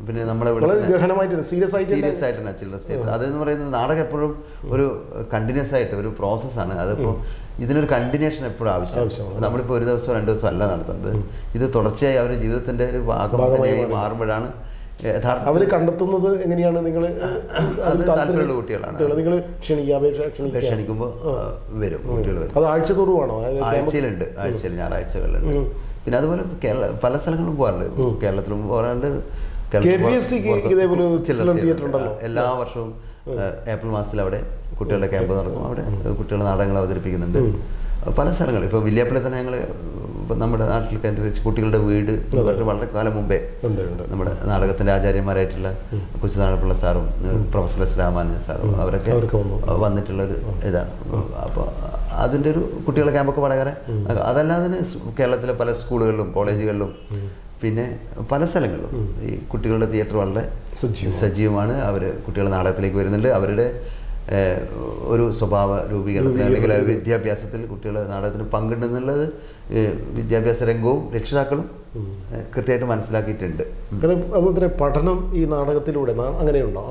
പിന്നെ നമ്മളെ ഗഹനമായിട്ട് സീരിയസ് ആയിട്ട് സീരിയസ് ചിൽഡ്രൻസ് തിയേറ്റർ അതെന്ന് പറയുന്നത് നാടകം എപ്പോഴും ഒരു കണ്ടിന്യൂസ് ആയിട്ട് ഒരു പ്രോസസ്സാണ് അതിപ്പോൾ ഇതിനൊരു കണ്ടിന്യൂഷൻ എപ്പോഴും ആവശ്യമാണ്. നമ്മളിപ്പോൾ ഒരു ദിവസം രണ്ട് ദിവസം അല്ല നടത്തുന്നത്. ഇത് തുടർച്ചയായി അവരുടെ ജീവിതത്തിന്റെ ഒരു ഭാഗം ഭാഗമായി തന്നെയായി മാറുമ്പോഴാണ് അവർ കണ്ടെത്തുന്നത് എങ്ങനെയാണ്? നിങ്ങൾ താല്പര്യമുള്ള കുട്ടികളാണ്. നിങ്ങൾ ക്ഷണിക്കുക ക്ഷണിക്കുമ്പോൾ വരും കുട്ടികൾ വരും അത് അതായത് ആഴ്ചയിലുണ്ട് ആഴ്ചയിൽ ഞായറാഴ്ചകളിലുണ്ട്. പിന്നെ അതുപോലെ കേരള പല സ്ഥലങ്ങളിലും പോകാറുണ്ട്. കേരളത്തിലും പോകാറുണ്ട്. ഇതേപോലെ ഉണ്ടല്ലോ. എല്ലാ വർഷവും ഏപ്രിൽ മാസത്തിൽ അവിടെ കുട്ടികളുടെ ക്യാമ്പ് നടക്കും. അവിടെ കുട്ടികളുടെ നാടകങ്ങൾ അവതരിപ്പിക്കുന്നുണ്ട്. പല സ്ഥലങ്ങളിൽ. ഇപ്പോൾ വില്യാപ്പിളെ തന്നെ ഞങ്ങൾ നമ്മുടെ നാട്ടിൽ കേന്ദ്രീകരിച്ച് കുട്ടികളുടെ വീട് വളരെ കാലം മുമ്പേ നമ്മുടെ നാടകത്തിന്റെ ആചാര്യന്മാരായിട്ടുള്ള കൊച്ചു നാടപ്പിള്ള സാറും പ്രൊഫസർ എസ് രാമാനുജൻ സാറും അവരൊക്കെ വന്നിട്ടുള്ള ഒരു ഇതാണ്. അപ്പോൾ അതിന്റെ ഒരു കുട്ടികളെ ക്യാമ്പൊക്കെ വളരെ അതല്ലാതെ കേരളത്തിലെ പല സ്കൂളുകളിലും കോളേജുകളിലും പിന്നെ പല സ്ഥലങ്ങളിലും. ഈ കുട്ടികളുടെ തിയേറ്റർ വളരെ സജീവം. സജീവമാണ്. അവർ കുട്ടികൾ നാടകത്തിലേക്ക് വരുന്നുണ്ട്. അവരുടെ ഒരു സ്വഭാവ രൂപീകരണത്തിന് അല്ലെങ്കിൽ വിദ്യാഭ്യാസത്തിൽ കുട്ടികൾ നാടകത്തിന് പങ്കിടുന്നുള്ളത് വിദ്യാഭ്യാസ രംഗവും രക്ഷിതാക്കളും കൃത്യമായിട്ട് മനസ്സിലാക്കിയിട്ടുണ്ട്. അതുപോലെ പഠനം ഈ നാടകത്തിലൂടെ അങ്ങനെയുണ്ടോ?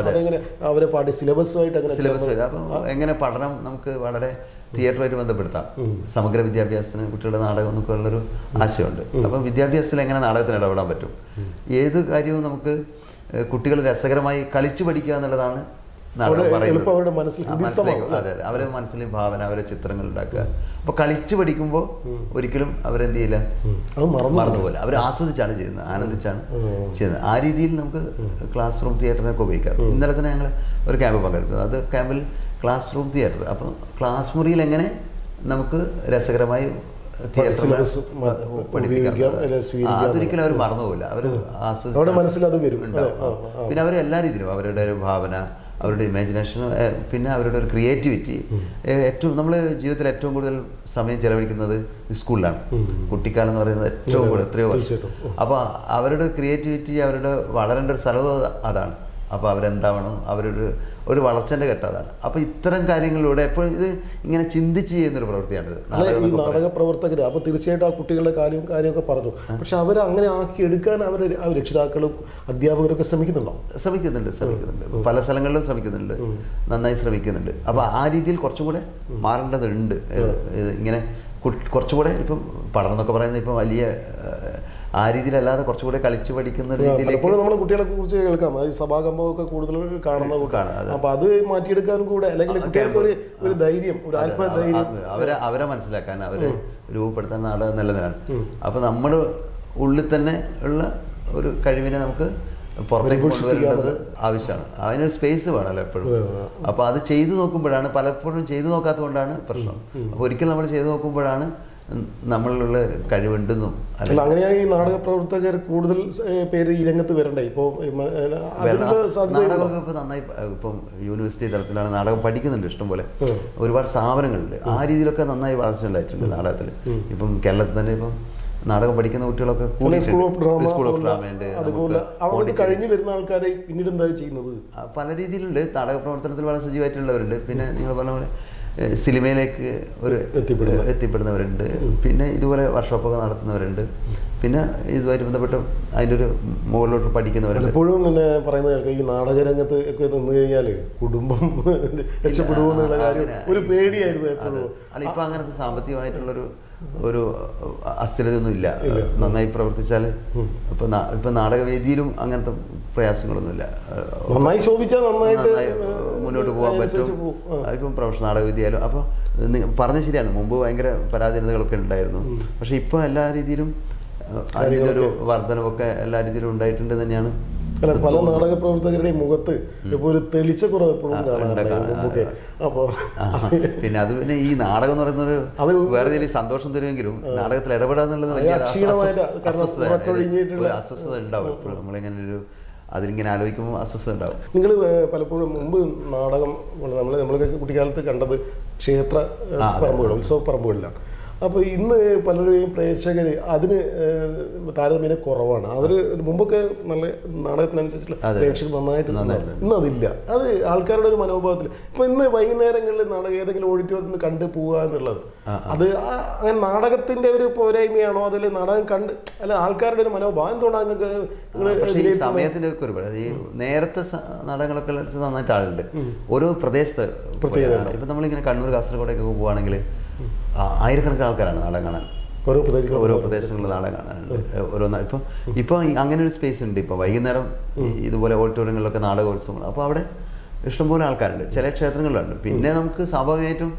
അതെങ്ങനെ അവരെ പാടി സിലബസുമായിട്ട് അങ്ങനെ സിലബസ് അപ്പം എങ്ങനെ പഠനം നമുക്ക് വളരെ തിയേറ്ററുമായിട്ട് ബന്ധപ്പെടുത്താം. സമഗ്ര വിദ്യാഭ്യാസത്തിന് കുട്ടികളുടെ നാടകം എന്നൊക്കെ ഉള്ളൊരു ആശയമുണ്ട്. അപ്പം വിദ്യാഭ്യാസത്തിൽ എങ്ങനെ നാടകത്തിന് ഇടപെടാൻ പറ്റും? ഏത് കാര്യവും നമുക്ക് കുട്ടികൾ രസകരമായി കളിച്ചു പഠിക്കുക എന്നുള്ളതാണ് അവരുടെ മനസ്സിൽ അതെ അതെ. അവരെ മനസ്സിൽ ഭാവന അവരെ ചിത്രങ്ങൾ ഉണ്ടാക്കുക. അപ്പൊ കളിച്ചു പഠിക്കുമ്പോൾ ഒരിക്കലും അവരെന്ത് ചെയ്യില്ല? മറന്നുപോലെ അവർ ആസ്വദിച്ചാണ് ചെയ്യുന്നത് ആനന്ദിച്ചാണ് ചെയ്യുന്നത്. ആ രീതിയിൽ നമുക്ക് ക്ലാസ് റൂം തിയേറ്ററിനൊക്കെ ഉപയോഗിക്കാം. ഇന്നലെ തന്നെ ഞങ്ങൾ ഒരു ക്യാമ്പ് പങ്കെടുത്തത്. അത് ക്യാമ്പിൽ ക്ലാസ് റൂം തിയേറ്റർ. അപ്പം ക്ലാസ് മുറിയിൽ എങ്ങനെ നമുക്ക് രസകരമായി അതൊരിക്കലും അവർ മറന്നുപോകില്ല അവർ ആസ്വദിക്കും. പിന്നെ അവർ എല്ലാ രീതിയിലും അവരുടെ ഒരു ഭാവന അവരുടെ ഇമാജിനേഷൻ പിന്നെ അവരുടെ ഒരു ക്രിയേറ്റിവിറ്റി ഏറ്റവും നമ്മൾ ജീവിതത്തിൽ ഏറ്റവും കൂടുതൽ സമയം ചെലവഴിക്കുന്നത് സ്കൂളിലാണ്. കുട്ടിക്കാലം എന്ന് പറയുന്നത് ഏറ്റവും കൂടുതൽ എത്രയോ അപ്പോൾ അവരുടെ ക്രിയേറ്റിവിറ്റി അവരുടെ വളരേണ്ട ഒരു സ്ഥലവും അതാണ്. അപ്പോൾ അവരെന്താവണം? അവരൊരു ഒരു വളർച്ചന്റെ ഘട്ടം അതാണ്. അപ്പോൾ ഇത്തരം കാര്യങ്ങളിലൂടെ എപ്പോഴും ഇത് ഇങ്ങനെ ചിന്തിച്ച് ചെയ്യുന്നൊരു പ്രവൃത്തിയാണിത് ഈ നാടക പ്രവർത്തകർ അപ്പോൾ തീർച്ചയായിട്ടും ആ കുട്ടികളുടെ കാര്യവും കാര്യമൊക്കെ പറഞ്ഞു. പക്ഷെ അവർ അങ്ങനെ ആക്കി എടുക്കാൻ അവർ രക്ഷിതാക്കളും അധ്യാപകരൊക്കെ ശ്രമിക്കുന്നുണ്ടോ? ശ്രമിക്കുന്നുണ്ട് ശ്രമിക്കുന്നുണ്ട്. പല സ്ഥലങ്ങളിലും ശ്രമിക്കുന്നുണ്ട്. നന്നായി ശ്രമിക്കുന്നുണ്ട്. അപ്പോൾ ആ രീതിയിൽ കുറച്ചും കൂടെ മാറേണ്ടതുണ്ട്. ഇങ്ങനെ കുറച്ചുകൂടെ ഇപ്പം പഠനം എന്നൊക്കെ പറയുന്നത് ഇപ്പം വലിയ ആ രീതിയിലല്ലാതെ കുറച്ചുകൂടെ കളിച്ചു പഠിക്കുന്ന പലപ്പോഴും നമ്മൾ കുട്ടികളെ കുറിച്ച് കേൾക്കാം. ഈ സഭാകമ്പമൊക്കെ കൂടുതൽ കാണുന്ന കുട്ടി- കാണാം, അതെ. അപ്പൊ അത് മാറ്റിയെടുക്കാൻ കൂടെ അല്ലെങ്കിൽ കുട്ടികൾക്ക് ഒരു ഒരു ധൈര്യം ഒരു ആത്മധൈര്യം. അവരെ അവരെ മനസ്സിലാക്കാൻ അവരെ രൂപപ്പെടുത്താൻ നാടകം നല്ലതാണ് അപ്പൊ നമ്മുടെ ഉള്ളിൽ തന്നെ ഉള്ള ഒരു കഴിവിനെ നമുക്ക് പുറത്തേക്ക് കൊണ്ടുവരേണ്ടത് ആവശ്യമാണ്. അതിനൊരു സ്പേസ് വേണമല്ലോ എപ്പോഴും. അപ്പൊ അത് ചെയ്തു നോക്കുമ്പോഴാണ് പലപ്പോഴും ചെയ്തു നോക്കാത്തതുകൊണ്ടാണ് പ്രശ്നം. അപ്പൊ ഒരിക്കൽ നമ്മൾ ചെയ്തു നോക്കുമ്പോഴാണ് നമ്മളിലുള്ള കഴിവുണ്ടെന്നും അല്ല അങ്ങനെയായി നാടക പ്രവർത്തകർ കൂടുതൽ പേര് ഈ രംഗത്ത് വരണ്ടേ? ഇപ്പോൾ നാടകമൊക്കെ ഇപ്പൊ നന്നായി ഇപ്പം യൂണിവേഴ്സിറ്റി തലത്തിലാണ് നാടകം പഠിക്കുന്നുണ്ട് ഇഷ്ടംപോലെ ഒരുപാട് സ്ഥാപനങ്ങളുണ്ട്. ആ രീതിയിലൊക്കെ നന്നായി വളർച്ച ഉണ്ടായിട്ടുണ്ട് നാടകത്തിൽ ഇപ്പം കേരളത്തിൽ തന്നെ ഇപ്പം നാടകം പഠിക്കുന്ന കുട്ടികളൊക്കെ school of drama school of drama ഉണ്ട് അതുപോലെ കഴിഞ്ഞു വരുന്ന ആൾക്കാരെ പിന്നീട് എന്താ ചെയ്യുന്നത്? പല രീതിയിലുണ്ട്. നാടക പ്രവർത്തനത്തിൽ വളരെ സജീവമായിട്ടുള്ളവരുണ്ട് പിന്നെ നിങ്ങൾ പറഞ്ഞ പോലെ സിനിമയിലേക്ക് ഒരു എത്തിപ്പെടുന്നവരുണ്ട്. പിന്നെ ഇതുപോലെ വർക്ക്ഷോപ്പൊക്കെ നടത്തുന്നവരുണ്ട്. പിന്നെ ഇതുമായിട്ട് ബന്ധപ്പെട്ട് അതിന്റെ ഒരു മുകളിലോട്ട് പഠിക്കുന്നവരുണ്ട്. എപ്പോഴും പിന്നെ പറയുന്നത് കേൾക്കാം. ഈ നാടകരംഗത്ത് ഒക്കെ നിന്ന് കഴിഞ്ഞാൽ കുടുംബം രക്ഷപ്പെടുമോ എന്നുള്ള കാര്യം ഒരു പേടിയായിരുന്നു എപ്പോഴും. അല്ല ഇപ്പം അങ്ങനത്തെ സാമ്പത്തികമായിട്ടുള്ളൊരു ഒരു അസ്ഥിരതയൊന്നും ഇല്ല. നന്നായി പ്രവർത്തിച്ചാൽ ഇപ്പം ഇപ്പം നാടകവേദിയിലും അങ്ങനത്തെ പ്രയാസങ്ങളൊന്നുമില്ല. നന്നായി ശോഭിച്ചാൽ നന്നായിട്ട് മുന്നോട്ട് പോകാൻ പറ്റും. അതിപ്പം. ഇപ്പം പ്രൊഫഷണൽ നാടകവിദ്യാലയം അപ്പോൾ പറഞ്ഞ ശരിയാണ്. മുമ്പ് ഭയങ്കര പരാധീനതകളൊക്കെ ഉണ്ടായിരുന്നു. പക്ഷെ ഇപ്പോൾ എല്ലാ രീതിയിലും അതിന്റെ ഒരു വർധനവൊക്കെ എല്ലാ രീതിയിലും ഉണ്ടായിട്ടുണ്ട് തന്നെയാണ്. അല്ല പല നാടക പ്രവർത്തകരുടെയും മുഖത്ത് ഇപ്പോൾ ഒരു തെളിച്ച കുറവ് എപ്പോഴും കാണാറുണ്ട് അപ്പോൾ പിന്നെ അത് പിന്നെ ഈ നാടകം എന്ന് പറയുന്നത് അത് വേറെ രീതിയിൽ സന്തോഷം തരുമെങ്കിലും നാടകത്തിൽ ഇടപെടാന്നുള്ളത് വലിയ അസ്വസ്ഥത ഉണ്ടാവും എപ്പോഴും. നമ്മളിങ്ങനെ ഒരു അതിലിങ്ങനെ ആലോചിക്കുമ്പോൾ അസ്വസ്ഥ ഉണ്ടാവും നിങ്ങൾ പലപ്പോഴും മുമ്പ് നാടകം നമ്മൾ നമ്മളൊക്കെ കുട്ടിക്കാലത്ത് കണ്ടത് ക്ഷേത്ര. പറമ്പുകൾ ഉത്സവ പറമ്പുകളിലാണ് അപ്പോൾ ഇന്ന് പലരുടെയും പ്രേക്ഷകർ അതിന് താരതമ്യേന കുറവാണ്. അവർ മുമ്പൊക്കെ നല്ല നാടകത്തിനനുസരിച്ചുള്ള അതെ. പ്രേക്ഷകർ നന്നായിട്ട്. ഇന്ന് അതില്ല. അത് ആൾക്കാരുടെ ഒരു മനോഭാവത്തിൽ ഇപ്പൊ ഇന്ന് വൈകുന്നേരങ്ങളിൽ നാടകം ഏതെങ്കിലും ഓഡിറ്റോറിയത്തിൽ നിന്ന് കണ്ട് പോവുക എന്നുള്ളത്. അത് ആ- അങ്ങനെ നാടകത്തിന്റെ ഒരു പോരായ്മയാണോ? അതിൽ നാടകം കണ്ട് അല്ല ആൾക്കാരുടെ ഒരു മനോഭാവം എന്തുകൊണ്ടാണ് നിങ്ങൾക്ക് സമയത്തിന്റെ ഒക്കെ ഒരുപാട്. ഈ നേരത്തെ നാടകങ്ങളൊക്കെ നന്നായിട്ട് ആളുണ്ട്. ഓരോ പ്രദേശത്ത് ഇപ്പൊ നമ്മളിങ്ങനെ കണ്ണൂർ കാസർഗോഡൊക്കെ പോവുകയാണെങ്കിൽ ആയിരക്കണക്കിന് ആൾക്കാരാണ് നാടകം കാണാൻ. ഓരോ പ്രദേശങ്ങൾ ഓരോ പ്രദേശങ്ങളിൽ നാടകം കാണാനുണ്ട്. ഓരോ ഇപ്പം ഇപ്പം അങ്ങനെ ഒരു സ്പേസ് ഉണ്ട്. ഇപ്പം വൈകുന്നേരം ഇതുപോലെ ഓഡിറ്റോറിയങ്ങളിലൊക്കെ നാടകോത്സവങ്ങൾ. അപ്പോൾ അവിടെ ഇഷ്ടംപോലെ ആൾക്കാരുണ്ട്. ചില ക്ഷേത്രങ്ങളിലുണ്ട് പിന്നെ നമുക്ക് സ്വാഭാവികമായിട്ടും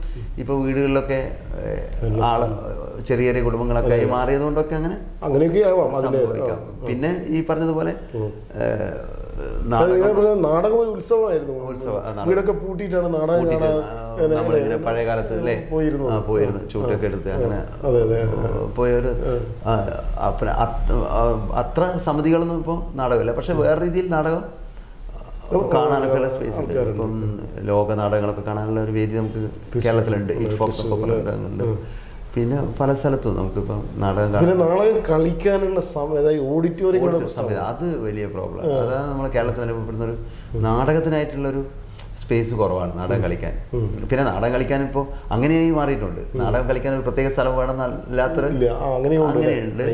ഇപ്പൊ വീടുകളിലൊക്കെ ആൾ ചെറിയ ചെറിയ കുടുംബങ്ങളൊക്കെ ആയി മാറിയത് കൊണ്ടൊക്കെ അങ്ങനെ അങ്ങനെയൊക്കെ ആവാം പിന്നെ ഈ പറഞ്ഞതുപോലെ നാടകം. ഒരു ഉത്സവമായിരുന്നു. ഉത്സവം, വീടൊക്കെ പൂട്ടിയിട്ടാണ് നാടകം നമ്മളിങ്ങനെ പഴയ കാലത്ത് അല്ലേ പോയിരുന്നു. പോയിരുന്നു ചൂട്ടൊക്കെ എടുത്ത് അങ്ങനെ പോയൊരു അത്ര സമിതികളൊന്നും ഇപ്പോൾ നാടകമില്ല. പക്ഷെ വേറെ രീതിയിൽ നാടകം കാണാനൊക്കെ ഉള്ള സ്പേസ് ഉണ്ട്. ഇപ്പം ലോക നാടകങ്ങളൊക്കെ കാണാനുള്ള ഒരു വേദി നമുക്ക് കേരളത്തിലുണ്ട്. പിന്നെ പല സ്ഥലത്തും നമുക്കിപ്പം നാടകം കാണാം നാടകം കളിക്കാനുള്ള സംവിധാനം അത് വലിയ പ്രോബ്ലം അതാണ് നമ്മൾ കേരളത്തിൽ അനുഭവപ്പെടുന്ന ഒരു നാടകത്തിനായിട്ടുള്ളൊരു സ്പേസ് കുറവാണ് നാടകം കളിക്കാൻ. പിന്നെ നാടകം കളിക്കാൻ ഇപ്പോൾ അങ്ങനെയായി മാറിയിട്ടുണ്ട്. നാടകം കളിക്കാൻ ഒരു പ്രത്യേക സ്ഥലം വേണമെന്നല്ലാത്തൊരു അങ്ങനെയുണ്ട്.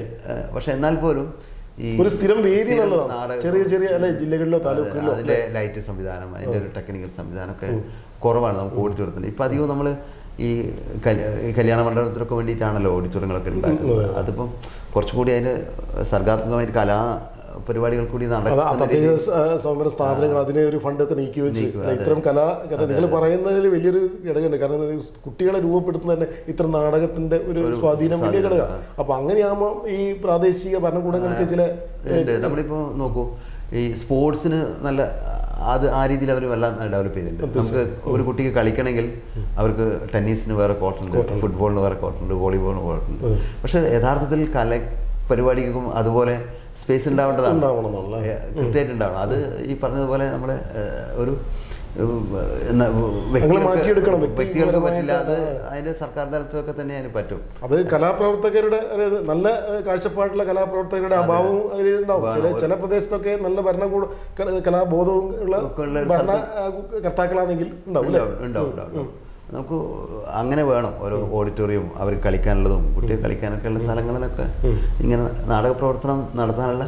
പക്ഷെ എന്നാൽ പോലും ഒരു സ്ഥിരം വേദി ചെറിയ ചെറിയ അല്ലെ ജില്ലകളിലോ താലൂക്കുകളിലോ അതിന്റെ ലൈറ്റ് സംവിധാനം അതിന്റെ ഒരു ടെക്നിക്കൽ സംവിധാനം ഒക്കെ കുറവാണ് നമുക്ക് ഓഡിറ്റോറിയത്തിന് ഇപ്പൊ അധികവും നമ്മൾ ഈ കല്യ- കല്യാണ മണ്ഡലത്തിനൊക്കെ വേണ്ടിയിട്ടാണല്ലോ ഓഡിറ്റോറിയങ്ങളൊക്കെ ഉണ്ടാക്കുന്നത്. അതിപ്പം കുറച്ചുകൂടി അതിന് സർഗാത്മകമായിട്ട് കലാ പരിപാടികൾ കൂടി സ- സ്ഥാപനങ്ങൾ അതിനെ ഒരു ഫണ്ടൊക്കെ നീക്കി വെച്ച് ഇത്തരം കലാ നിങ്ങൾ പറയുന്നതിൽ വലിയൊരു ഘടകമുണ്ട് കാരണം കുട്ടികളെ രൂപപ്പെടുത്തുന്ന തന്നെ ഇത്തരം നാടകത്തിന്റെ ഒരു സ്വാധീനം വലിയ ഘടകം അപ്പൊ അങ്ങനെയാകുമ്പോൾ ഈ പ്രാദേശിക ഭരണകൂടങ്ങൾക്ക് ചില നമ്മളിപ്പോ നോക്കൂ ഈ സ്പോർട്സിന് നല്ല അത് ആ രീതിയിൽ അവർ വല്ലാതെ ഡെവലപ്പ് ചെയ്തിട്ടുണ്ട്. നമുക്ക് ഒരു കുട്ടിക്ക് കളിക്കണമെങ്കിൽ അവർക്ക് ടെന്നീസിന് വേറെ കോർട്ടുണ്ട് ഫുട്ബോളിന് വേറെ കോർട്ടുണ്ട് വോളിബോളിന് കോർട്ടുണ്ട്. പക്ഷെ യഥാർത്ഥത്തിൽ കല പരിപാടിക്കും അതുപോലെ സ്പേസ് ഉണ്ടാവേണ്ടതാണ്. കൃത്യമായിട്ട് ഉണ്ടാവണം. അത് ഈ പറഞ്ഞതുപോലെ നമ്മളെ ഒരു വ്യക്തികൾക്ക് മാറ്റിയെടുക്കണം, അതിന് വ്യക്തികൾക്ക് പറ്റില്ല. അത് പരമായിട്ട് അതിന്റെ സർക്കാർ തലത്തിലൊക്കെ തന്നെ അതിന് പറ്റും. അത് കലാപ്രവർത്തകരുടെ അതായത് നല്ല കാഴ്ചപ്പാടുള്ള കലാപ്രവർത്തകരുടെ അഭാവവും ഉണ്ടാവും. ചില ചില പ്രദേശത്തൊക്കെ നല്ല ഭരണകൂട കലാബോധവും ഉള്ള ഭരണ കർത്താക്കളാണെങ്കിൽ ഉണ്ടാവും, ഉണ്ടാവും, ഉണ്ടാവും. നമുക്ക് അങ്ങനെ വേണം. ഓരോ ഓഡിറ്റോറിയം അവർ കളിക്കാനുള്ളതും കുട്ടികൾ കളിക്കാനൊക്കെ ഉള്ള സ്ഥലങ്ങളിലൊക്കെ ഇങ്ങനെ നാടക പ്രവർത്തനം നടത്താനുള്ള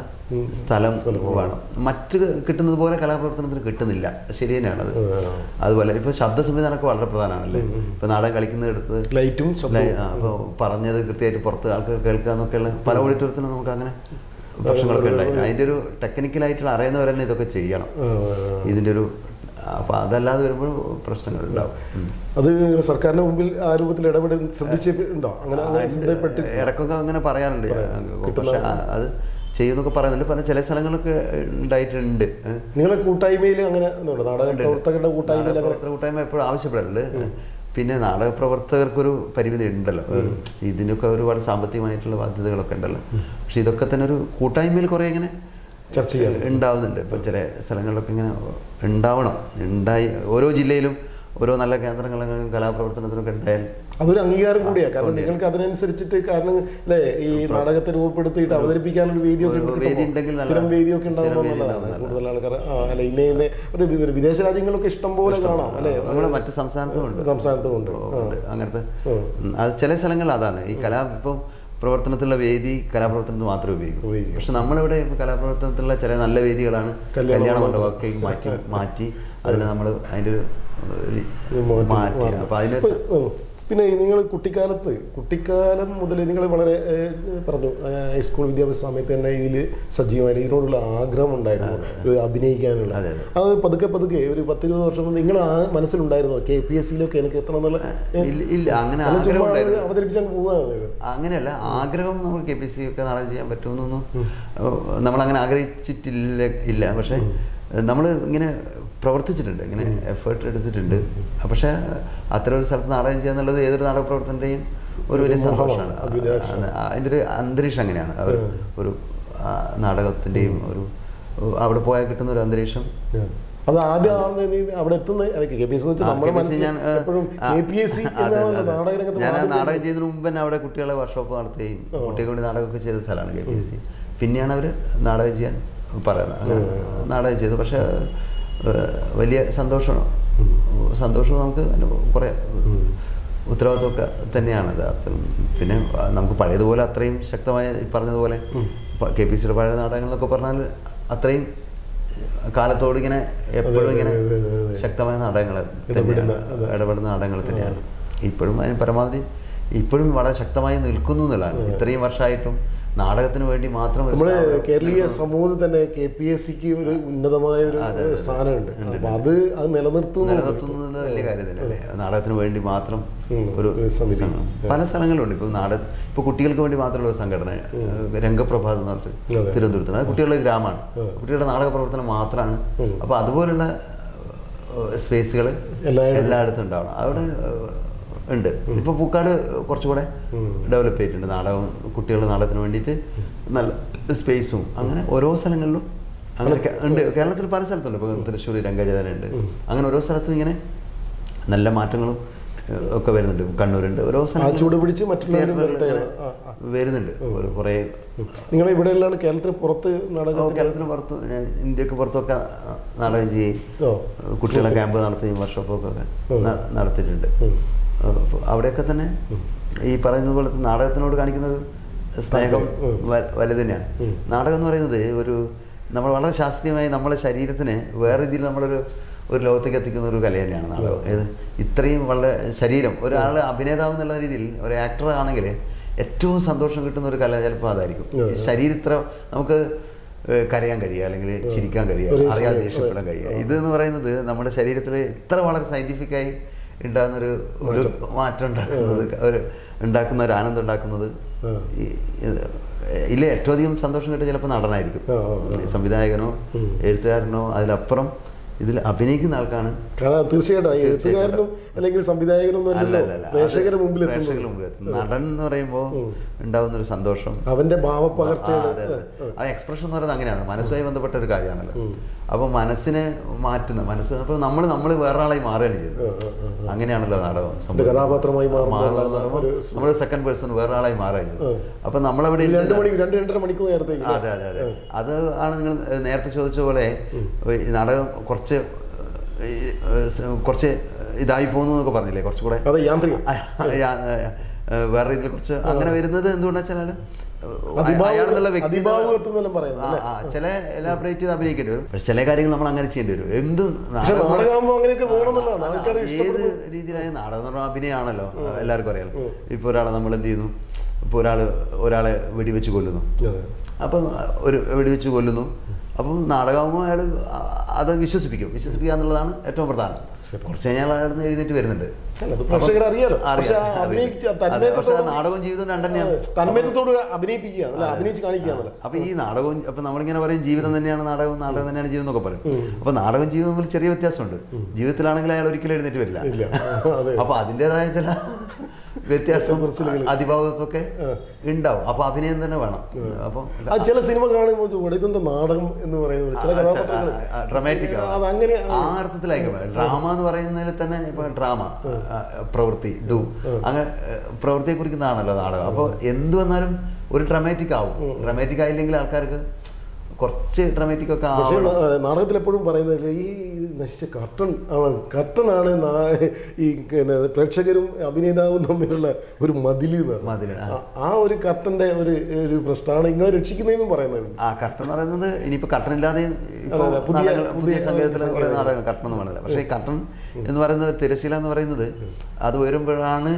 സ്ഥലം വേണം. മറ്റ് കിട്ടുന്നത് പോലെ കലാപ്രവർത്തനത്തിന് കിട്ടുന്നില്ല. ശരി തന്നെയാണത് അതുപോലെ ഇപ്പൊ ശബ്ദ സംവിധാനമൊക്കെ വളരെ പ്രധാനമാണല്ലേ? ഇപ്പൊ നാടകം കളിക്കുന്നിടത്ത് ലൈറ്റും അപ്പൊ അപ്പോൾ പറഞ്ഞത് കൃത്യമായിട്ട് പുറത്ത് ആൾക്കാർ കേൾക്കുക എന്നൊക്കെയുള്ള പല ഓഡിറ്റോറിയത്തിനും നമുക്ക് അങ്ങനെ പ്രശ്നങ്ങളൊക്കെ ഉണ്ടായിരുന്നു അതിന്റെ ഒരു ടെക്നിക്കലായിട്ടുള്ള അറിയുന്നവർ തന്നെ ഇതൊക്കെ ചെയ്യണം. ഇതിന്റെ ഒരു അപ്പൊ അതല്ലാതെ വരുമ്പോൾ പ്രശ്നങ്ങൾ ഉണ്ടാവും. അത് സർക്കാരിന്റെ മുമ്പിൽ ആ രൂപത്തിൽ ഇടപെടി ശ്രദ്ധിച്ചിട്ടുണ്ടോ അങ്ങനെ ഇടയ്ക്കൊക്കെ അങ്ങനെ പറയാറുണ്ട്. പക്ഷെ അത് ചെയ്യുന്നൊക്കെ പറയുന്നുണ്ട്. പല ചില സ്ഥലങ്ങളൊക്കെ ഉണ്ടായിട്ടുണ്ട്. നിങ്ങളെ കൂട്ടായ്മയിൽ അങ്ങനെ പ്രവർത്തകരുടെ കൂട്ടായ്മ കൂട്ടായ്മ എപ്പോഴും ആവശ്യപ്പെടാറുണ്ട്. പിന്നെ നാടക പ്രവർത്തകർക്കൊരു പരിമിതി ഉണ്ടല്ലോ. ഇതിനൊക്കെ ഒരുപാട് സാമ്പത്തികമായിട്ടുള്ള ബാധ്യതകളൊക്കെ ഉണ്ടല്ലോ. പക്ഷെ ഇതൊക്കെ തന്നെ ഒരു കൂട്ടായ്മയിൽ കുറേ ഇങ്ങനെ ചർച്ച ചെയ്യാം. ഉണ്ടാവുന്നുണ്ട്. ഇപ്പം ചില സ്ഥലങ്ങളിലൊക്കെ ഇങ്ങനെ ഉണ്ടാവണം. ഉണ്ടായി ഓരോ ജില്ലയിലും ഓരോ നല്ല കേന്ദ്രങ്ങളും കലാപ്രവർത്തനത്തിനൊക്കെ ഉണ്ടായാൽ അതൊരു അംഗീകാരം കൂടിയാണ് കാരണം നിങ്ങൾക്ക് അതിനനുസരിച്ചിട്ട് കാരണം അല്ലേ ഈ നാടകത്തെ രൂപപ്പെടുത്തിയിട്ട് അവതരിപ്പിക്കാനൊരു വേദിയൊക്കെ സ്ഥിരം വേദിയൊക്കെ വേദി നല്ലതാണ്. കൂടുതൽ ആൾക്കാർ ആ അല്ല ഇന്ന ഇന്ന ഒരു വിദേശ രാജ്യങ്ങളൊക്കെ ഇഷ്ടം പോലെ കാണാം അല്ലേ? നമ്മുടെ മറ്റു സംസ്ഥാനത്തുമുണ്ട് സംസ്ഥാനത്തുമുണ്ട് ഉണ്ട്. അങ്ങനത്തെ ചില സ്ഥലങ്ങൾ അതാണ്. ഈ കലാ ഇപ്പം പ്രവർത്തനത്തിലുള്ള വേദി കലാപ്രവർത്തനത്തിന് മാത്രമേ ഉപയോഗിക്കൂ. പക്ഷെ നമ്മളിവിടെ കലാപ്രവർത്തനത്തിലുള്ള ചില നല്ല വേദികളാണ് കല്യാണ മണ്ഡപമൊക്കെ മാറ്റി മാറ്റി അതിനെ നമ്മൾ അതിന്റെ ഒരു മാറ്റി-. അപ്പൊ അതിന്. പിന്നെ നിങ്ങൾ കുട്ടിക്കാലത്ത് കുട്ടിക്കാലം മുതൽ നിങ്ങൾ വളരെ പറഞ്ഞു ഹൈസ്കൂൾ വിദ്യാഭ്യാസ സമയത്ത് തന്നെ ഇതിൽ സജീവമായി ഇതിനോടുള്ള ആഗ്രഹം ഉണ്ടായിരുന്നു. അഭിനയിക്കാനുള്ള. അതെ, പതുക്കെ പതുക്കെ ഒരു പത്തിരുപത് വർഷം മുമ്പ് നിങ്ങൾ ആ മനസ്സിലുണ്ടായിരുന്നോ? കെ പി എസ് സിയിലൊക്കെ എനിക്ക് എത്തണം എന്നുള്ള ഇല്ല അങ്ങനെ അത് പോവുകയാണ് അങ്ങനെയല്ല ആഗ്രഹം നമ്മൾ കെ പി എസ് സി ഒക്കെ നാളെ ചെയ്യാൻ പറ്റുമെന്നൊന്നും നമ്മളങ്ങനെ ആഗ്രഹിച്ചിട്ടില്ല ഇല്ല. പക്ഷേ നമ്മൾ ഇങ്ങനെ പ്രവർത്തിച്ചിട്ടുണ്ട് ഇങ്ങനെ എഫേർട്ട് എടുത്തിട്ടുണ്ട്. പക്ഷേ അത്തരം ഒരു സ്ഥലത്ത് നാടകം ചെയ്യുക എന്നുള്ളത് ഏതൊരു നാടക പ്രവർത്തനത്തെയും ഒരു വലിയ സന്തോഷമാണ്. അതിന്റെ ഒരു അന്തരീക്ഷം അങ്ങനെയാണ്. ഒരു നാടകത്തിന്റെയും ഒരു അവിടെ പോയാൽ കിട്ടുന്ന ഒരു അന്തരീക്ഷം. അത് അവിടെ ഞാൻ, നാടകം ചെയ്തതിന് മുമ്പ് തന്നെ അവിടെ കുട്ടികളെ വർക്ക്ഷോപ്പ് നടത്തുകയും കുട്ടികൾക്ക് വേണ്ടി നാടകമൊക്കെ ചെയ്ത സ്ഥലമാണ് കെ പി എസ് സി. പിന്നെയാണ് അവർ നാടകം ചെയ്യാൻ പറയുന്നത്. അങ്ങനെ നാടകം ചെയ്തു. പക്ഷേ വലിയ സന്തോഷം. സന്തോഷം നമുക്ക് കുറേ ഉത്തരവാദിത്വമൊക്കെ തന്നെയാണ് പിന്നെ നമുക്ക് പഴയതുപോലെ അത്രയും ശക്തമായ പറഞ്ഞതുപോലെ കെ പി സിയുടെ പഴയ നാടകങ്ങളൊക്കെ പറഞ്ഞാൽ അത്രയും കാലത്തോട് ഇങ്ങനെ എപ്പോഴും ഇങ്ങനെ. ശക്തമായ നാടകങ്ങൾ തന്നെയാണ്. ഇടപെടുന്ന നാടകങ്ങൾ തന്നെയാണ്. ഇപ്പോഴും അതിന് പരമാവധി ഇപ്പോഴും വളരെ ശക്തമായി നിൽക്കുന്നു എന്നുള്ളതാണ്. ഇത്രയും വർഷമായിട്ടും നാടകത്തിന് വേണ്ടി മാത്രം നമ്മൾ കേരളീയ സമൂഹത്തിൽ തന്നെ കെ പി എസ് സിക്ക് ഒരു ഉന്നതമായ ഒരു സ്ഥാനമുണ്ട്. അപ്പൊ അത് അത് നിലനിർത്തുന്നു. നിലനിർത്തുന്നത് വലിയ കാര്യം തന്നെയല്ലേ നാടകത്തിന് വേണ്ടി മാത്രം ഒരു സമിതി. പല സ്ഥലങ്ങളിലുണ്ട് ഇപ്പോൾ നാടക ഇപ്പോൾ കുട്ടികൾക്ക് വേണ്ടി മാത്രമുള്ള ഒരു സംഘടന. രംഗപ്രഭാത് എന്ന് പറഞ്ഞിട്ട്. തിരുവനന്തപുരത്ത് അത് കുട്ടികളുടെ ഗ്രാമമാണ്. കുട്ടികളുടെ നാടക പ്രവർത്തനം മാത്രമാണ് അപ്പോൾ അതുപോലുള്ള സ്പേസുകൾ എല്ലായിടത്തും. ഉണ്ടാവണം. അവിടെ ഉണ്ട്. ഇപ്പോൾ പൂക്കാട് കുറച്ചുകൂടെ ഡെവലപ്പ് ചെയ്തിട്ടുണ്ട്. നാടകം കുട്ടികളുടെ നാടകത്തിന് വേണ്ടിയിട്ട് നല്ല സ്പേസും അങ്ങനെ ഓരോ സ്ഥലങ്ങളിലും അങ്ങനെ ഉണ്ട്. കേരളത്തിൽ പല സ്ഥലത്തുണ്ട്. ഇപ്പോൾ തൃശ്ശൂർ രംഗജതനുണ്ട്. അങ്ങനെ ഓരോ സ്ഥലത്തും ഇങ്ങനെ നല്ല മാറ്റങ്ങളും ഒക്കെ വരുന്നുണ്ട്. കണ്ണൂരുണ്ട്. ഓരോ ചൂട് പിടിച്ച് മറ്റുള്ളവരും. വരുന്നുണ്ട്. ഒരു കുറേ നിങ്ങൾ ഇവിടെ കേരളത്തിന് പുറത്ത് നാടകം കേരളത്തിന് പുറത്ത് ഇന്ത്യയ്ക്ക് പുറത്തൊക്കെ നാടകം ചെയ്യും കുട്ടികളെ ക്യാമ്പ് നടത്തുകയും വർക്ക്ഷോപ്പൊക്കെ. നടത്തിയിട്ടുണ്ട്. അവിടെയൊക്കെ തന്നെ ഈ പറയുന്നത് പോലത്തെ നാടകത്തിനോട് കാണിക്കുന്ന ഒരു സ്നേഹം. വലുത് തന്നെയാണ് നാടകം എന്ന് പറയുന്നത് ഒരു നമ്മൾ വളരെ ശാസ്ത്രീയമായി നമ്മളെ ശരീരത്തിന് വേറെ രീതിയിൽ നമ്മളൊരു ഒരു ലോകത്തേക്ക് എത്തിക്കുന്ന ഒരു കല തന്നെയാണ് നാടകം. ഏത്? ഇത്രയും വളരെ ശരീരം. ഒരാൾ അഭിനേതാവ് എന്നുള്ള രീതിയിൽ ഒരു ആക്ടർ ആണെങ്കിൽ ഏറ്റവും സന്തോഷം കിട്ടുന്ന ഒരു കല ചിലപ്പോൾ അതായിരിക്കും. ശരീരത്ര ഈ ശരീരം ഇത്ര നമുക്ക് കരയാൻ കഴിയുക അല്ലെങ്കിൽ ചിരിക്കാൻ കഴിയുക അറിയാതെ ദേഷ്യപ്പെടാൻ കഴിയുക. ഇത് എന്ന് പറയുന്നത് നമ്മുടെ ശരീരത്തിൽ ഇത്ര വളരെ സയന്റിഫിക്കായി ഉണ്ടാകുന്നൊരു ഒരു മാറ്റം. ഉണ്ടാക്കുന്നത് ഒരു ഉണ്ടാക്കുന്ന ഒരു ആനന്ദം ഉണ്ടാക്കുന്നത് ഇല്ല ഏറ്റവും അധികം സന്തോഷം കിട്ടുക ചിലപ്പോൾ നടനായിരിക്കും. സംവിധായകനോ എഴുത്തുകാരനോ അതിലപ്പുറം ഇതിൽ അഭിനയിക്കുന്ന ആൾക്കാണ് തീർച്ചയായിട്ടും. എഴുത്തുകാരനും അല്ലെങ്കിൽ സംവിധായകനും അല്ല അല്ലല്ലോ. അല്ല അല്ല പ്രേക്ഷകരുടെ മുമ്പിൽ പ്രേക്ഷകരുടെ മുമ്പിൽ നടൻ എന്ന് പറയുമ്പോൾ. ഉണ്ടാവുന്ന ഒരു സന്തോഷം. അവന്റെ അതെ. ആ എക്സ്പ്രഷൻ എന്ന് പറയുന്നത് അങ്ങനെയാണ്. മനസ്സുമായി ബന്ധപ്പെട്ട ഒരു കാര്യമാണല്ലോ അപ്പൊ അപ്പോൾ മനസ്സിനെ മാറ്റുന്ന മനസ്സ് അപ്പോൾ നമ്മൾ നമ്മൾ വേറൊരാളായി മാറുകയാണ് ചെയ്യുന്നത്. അങ്ങനെയാണല്ലോ നാടകം കഥാപാത്രമായി മാറുന്നത് നമ്മൾ സെക്കൻഡ് പേഴ്സൺ വേറൊരാളായി മാറുകയാണ് ചെയ്തത്. ചെയ്യുന്നത് അപ്പോൾ നമ്മളവിടെ രണ്ട് ഇരുന്ന് രണ്ട് രണ്ടര മണിക്കൂർ നേരത്തെ അതെ അതെ അതെ. അത് ആണ് നിങ്ങൾ നേരത്തെ ചോദിച്ച പോലെ നാടകം കുറച്ച് ഏഹ്, കുറച്ച് ഇതായി പോകുന്നു എന്നൊക്കെ പറഞ്ഞില്ലേ? കുറച്ചുകൂടെ വേറെ രീതിയിൽ കുറച്ച് അങ്ങനെ വരുന്നത് എന്തുകൊണ്ടാണെന്ന് വെച്ചാൽ അയാളെന്നുള്ള വ്യക്തി? ചില എലാബറേറ്റ് ചെയ്ത് അഭിനയിക്കേണ്ടി വരും. പക്ഷെ ചില കാര്യങ്ങൾ നമ്മൾ അങ്ങനെ ചെയ്യേണ്ടി വരും. എന്ത് ഏത് രീതിയിലായ നാടകം എന്ന് പറഞ്ഞാൽ അഭിനയമാണല്ലോ. എല്ലാവർക്കും അറിയാലോ. ഇപ്പൊ ഒരാളെ നമ്മൾ എന്ത് ചെയ്യുന്നു? ഇപ്പൊ ഒരാൾ ഒരാളെ വെടിവെച്ച് കൊല്ലുന്നു. അപ്പം ഒരു വെടിവെച്ച് കൊല്ലുന്നു. അപ്പം നാടകമാകുമ്പോൾ അയാൾ അത് വിശ്വസിപ്പിക്കും. വിശ്വസിപ്പിക്കുക എന്നുള്ളതാണ് ഏറ്റവും പ്രധാനം. കുറച്ച് കഴിഞ്ഞാൽ അയാൾ എഴുന്നേറ്റ് വരുന്നുണ്ട്. പക്ഷെ നാടകവും ജീവിതം രണ്ടെന്നെയാണ്. തന്നെയാണ് അപ്പൊ ഈ നാടകവും അപ്പൊ നമ്മളിങ്ങനെ പറയും ജീവിതം തന്നെയാണ് നാടകം നാടകം തന്നെയാണ് ജീവിതം എന്നൊക്കെ പറയും. അപ്പൊ നാടകം ജീവിതം തമ്മിൽ ചെറിയ വ്യത്യാസമുണ്ട്. ജീവിതത്തിലാണെങ്കിൽ അയാൾ ഒരിക്കലും എഴുന്നേറ്റ് വരില്ല. അപ്പൊ അതിന്റെതായ ചില വ്യത്യാസം. അതിഭാവത്വമൊക്കെ. ഉണ്ടാവും. അപ്പൊ അഭിനയം തന്നെ വേണം. അപ്പൊ ചില സിനിമ കാണുമ്പോൾ നാടകം എന്ന് പറയുന്നത് ചില കഥാപാത്രങ്ങൾ ഡ്രമാറ്റിക് അതങ്ങനെ ആ അർത്ഥത്തിലായിരിക്കും. ഡ്രാമ എന്ന് പറയുന്നതിൽ തന്നെ ഇപ്പൊ ഡ്രാമ പ്രവൃത്തി ഡു. അങ്ങനെ പ്രവൃത്തിയെ കുറിക്കുന്നതാണല്ലോ നാടകം. അപ്പോൾ എന്ത് വന്നാലും ഒരു ഡ്രമാറ്റിക് ആവും ഡ്രമാറ്റിക് ആയില്ലെങ്കിൽ ആൾക്കാർക്ക് കുറച്ച് ഡ്രമാറ്റിക് ഒക്കെ പക്ഷേ നാടകത്തിൽ എപ്പോഴും പറയുന്നത് ഈ നശിച്ച കർട്ടൺ ആണ് നാ- ഈ പ്രേക്ഷകരും അഭിനേതാവും തമ്മിലുള്ള ഒരു മതിൽ. മതിൽ, ആ. ഒരു കർട്ടന്റെ ഒരു ഒരു പ്രശ്നമാണ് ഇങ്ങനെ രക്ഷിക്കുന്നതെന്നും പറയുന്നത് ആ കർട്ടൻ എന്ന് പറയുന്നത് ഇനിയിപ്പോ കർട്ടൻ ഇല്ലാതെ പുതിയ- പുതിയ സംഗീതത്തിലെ കുറെ. നാടകങ്ങൾ കർട്ടൻ എന്ന് പറയുന്നത് പക്ഷേ കർട്ടൻ എന്ന് പറയുന്നത് തിരശീല എന്ന് പറയുന്നത് അത് വരുമ്പോഴാണ്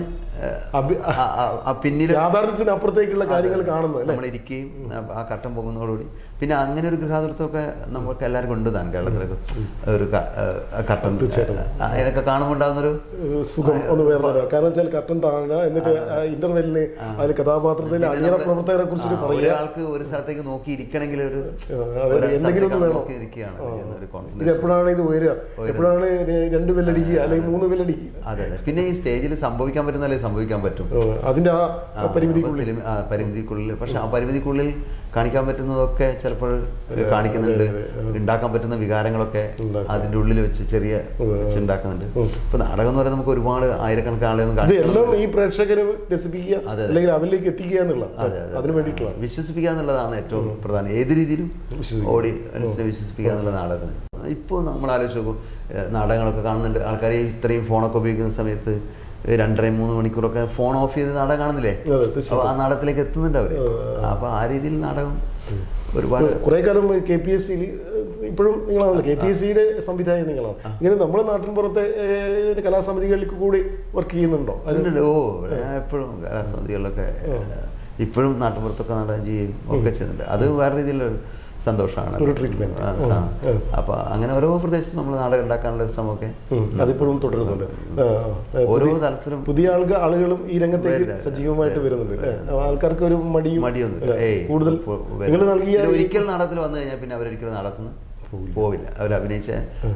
പിന്നിൽ യാഥാർത്ഥ്യത്തിന് അപ്പുറത്തേക്കുള്ള കാര്യങ്ങൾ കാണുന്നത് നമ്മൾ ഇരിക്കുകയും ആ കട്ടം പോകുന്നതോടുകൂടി. പിന്നെ അങ്ങനെ ഒരു ഗൃഹാതൃത്വമൊക്കെ നമുക്ക് എല്ലാവർക്കും ഉണ്ട് താൻ കേരളത്തിലൊക്കെ ഒരു കട്ടൻ അതിനൊക്കെ കാണുമ്പോൾ ഉണ്ടാകുന്ന ഒരു ഒരു സുഖം ഒന്ന് വേറെ കാരണം വെച്ചാൽ കർട്ടൻ താഴുക എന്നിട്ട് ഇന്റർവെല്ലിന് അതിൽ കഥാപാത്രത്തിൽ അണിയറ പ്രവർത്തകരെ കുറിച്ച് ഒരാൾക്ക് ഒരു സ്ഥലത്തേക്ക് നോക്കി ഇരിക്കണമെങ്കിൽ ഒരു എന്തെങ്കിലും ഇത് എപ്പോഴാണ് ഇത് ഉയരുക എപ്പോഴാണ് രണ്ട് ബെല്ലടിക്കുക അല്ലെങ്കിൽ മൂന്ന് ബെല്ലടിക്കുക അതെ അതെ. പിന്നെ ഈ സ്റ്റേജിൽ സംഭവിക്കാൻ പറ്റുന്നല്ലേ സംഭവിക്കാൻ പറ്റും. അതിന്റെ ആ പരിമിതിക്കുള്ളിൽ. പരിമിതിക്കുള്ളിൽ. പക്ഷെ ആ പരിമിതിക്കുള്ളിൽ കാണിക്കാൻ പറ്റുന്നതൊക്കെ ചിലപ്പോൾ കാണിക്കുന്നുണ്ട്. ഉണ്ടാക്കാൻ പറ്റുന്ന വികാരങ്ങളൊക്കെ. അതിന്റെ ഉള്ളിൽ വെച്ച് ചെറിയ വെച്ച് ഉണ്ടാക്കുന്നുണ്ട്. ഇപ്പൊ നാടകം എന്ന് പറയുന്നത് നമുക്ക് ഒരുപാട് ആയിരക്കണക്കിന് കാണിക്കണം എല്ലാം ഈ പ്രേക്ഷകരെ രസിപ്പിക്കുക. അല്ലെങ്കിൽ അവരിലേക്ക് എത്തിക്കുക എന്നുള്ളത് അതിന് അതെ. അതിനു വേണ്ടിയിട്ടുള്ള വിശ്വസിപ്പിക്കുക എന്നുള്ളതാണ് ഏറ്റവും പ്രധാനം. ഏത് രീതിയിലും. ഓഡിയൻസിനെ വിശ്വസിപ്പിക്കുക എന്നുള്ള നാടകത്തിന്. ഇപ്പോൾ നമ്മൾ ആലോചിച്ച് നോക്കും നാടകങ്ങളൊക്കെ കാണുന്നുണ്ട്. ആൾക്കാർ ഇത്രയും ഫോണൊക്കെ ഉപയോഗിക്കുന്ന സമയത്ത് രണ്ടര മൂന്ന് മണിക്കൂറൊക്കെ ഫോൺ ഓഫ് ചെയ്ത് നാടകം കാണുന്നില്ലേ? അപ്പോൾ ആ നാടകത്തിലേക്ക് എത്തുന്നുണ്ട് അവർ അപ്പോൾ ആ രീതിയിൽ നാടകം ഒരുപാട് കുറേ കാലം കെ പി എസ് സിയിൽ ഇപ്പോഴും നിങ്ങളാണല്ലോ കെ പി എസ് സിയുടെ സംവിധായകൻ നിങ്ങളാണ്. ഇങ്ങനെ നമ്മുടെ നാട്ടിൻ പുറത്തെ കലാസമിതികളിൽ കലാസമിതികളിലേക്ക് കൂടി വർക്ക് ചെയ്യുന്നുണ്ടോ? അതിനുണ്ട് ഓ എപ്പോഴും കലാസമിതികളിലൊക്കെ ഇപ്പോഴും നാട്ടുപുറത്തൊക്കെ നാടകം ചെയ്യും ഒക്കെ ചെയ്യുന്നുണ്ട്. അത് വേറെ രീതിയിലൊരു സന്തോഷമാണ്. ഉം. അപ്പൊ അങ്ങനെ ഓരോ പ്രദേശത്തും നമ്മൾ നാടകം ഉണ്ടാക്കാനുള്ള ശ്രമമൊക്കെ അതിപ്പോഴും തുടരുന്നുണ്ട്. ഓരോ തലത്തിലും പുതിയ ആൾക്ക് ആളുകളും ഈ രംഗത്തേക്ക് സജീവമായിട്ട് വരുന്നുണ്ട്? ആൾക്കാർക്ക് ഒരു മടിയും മടിയൊന്നും? കൂടുതൽ നിങ്ങൾ നൽകിയ ഒരിക്കൽ നാടകത്തിൽ വന്നു കഴിഞ്ഞാൽ പിന്നെ അവരൊരിക്കലും നടത്തുന്നു പോവില്ല. അവർ അഭിനയിച്ച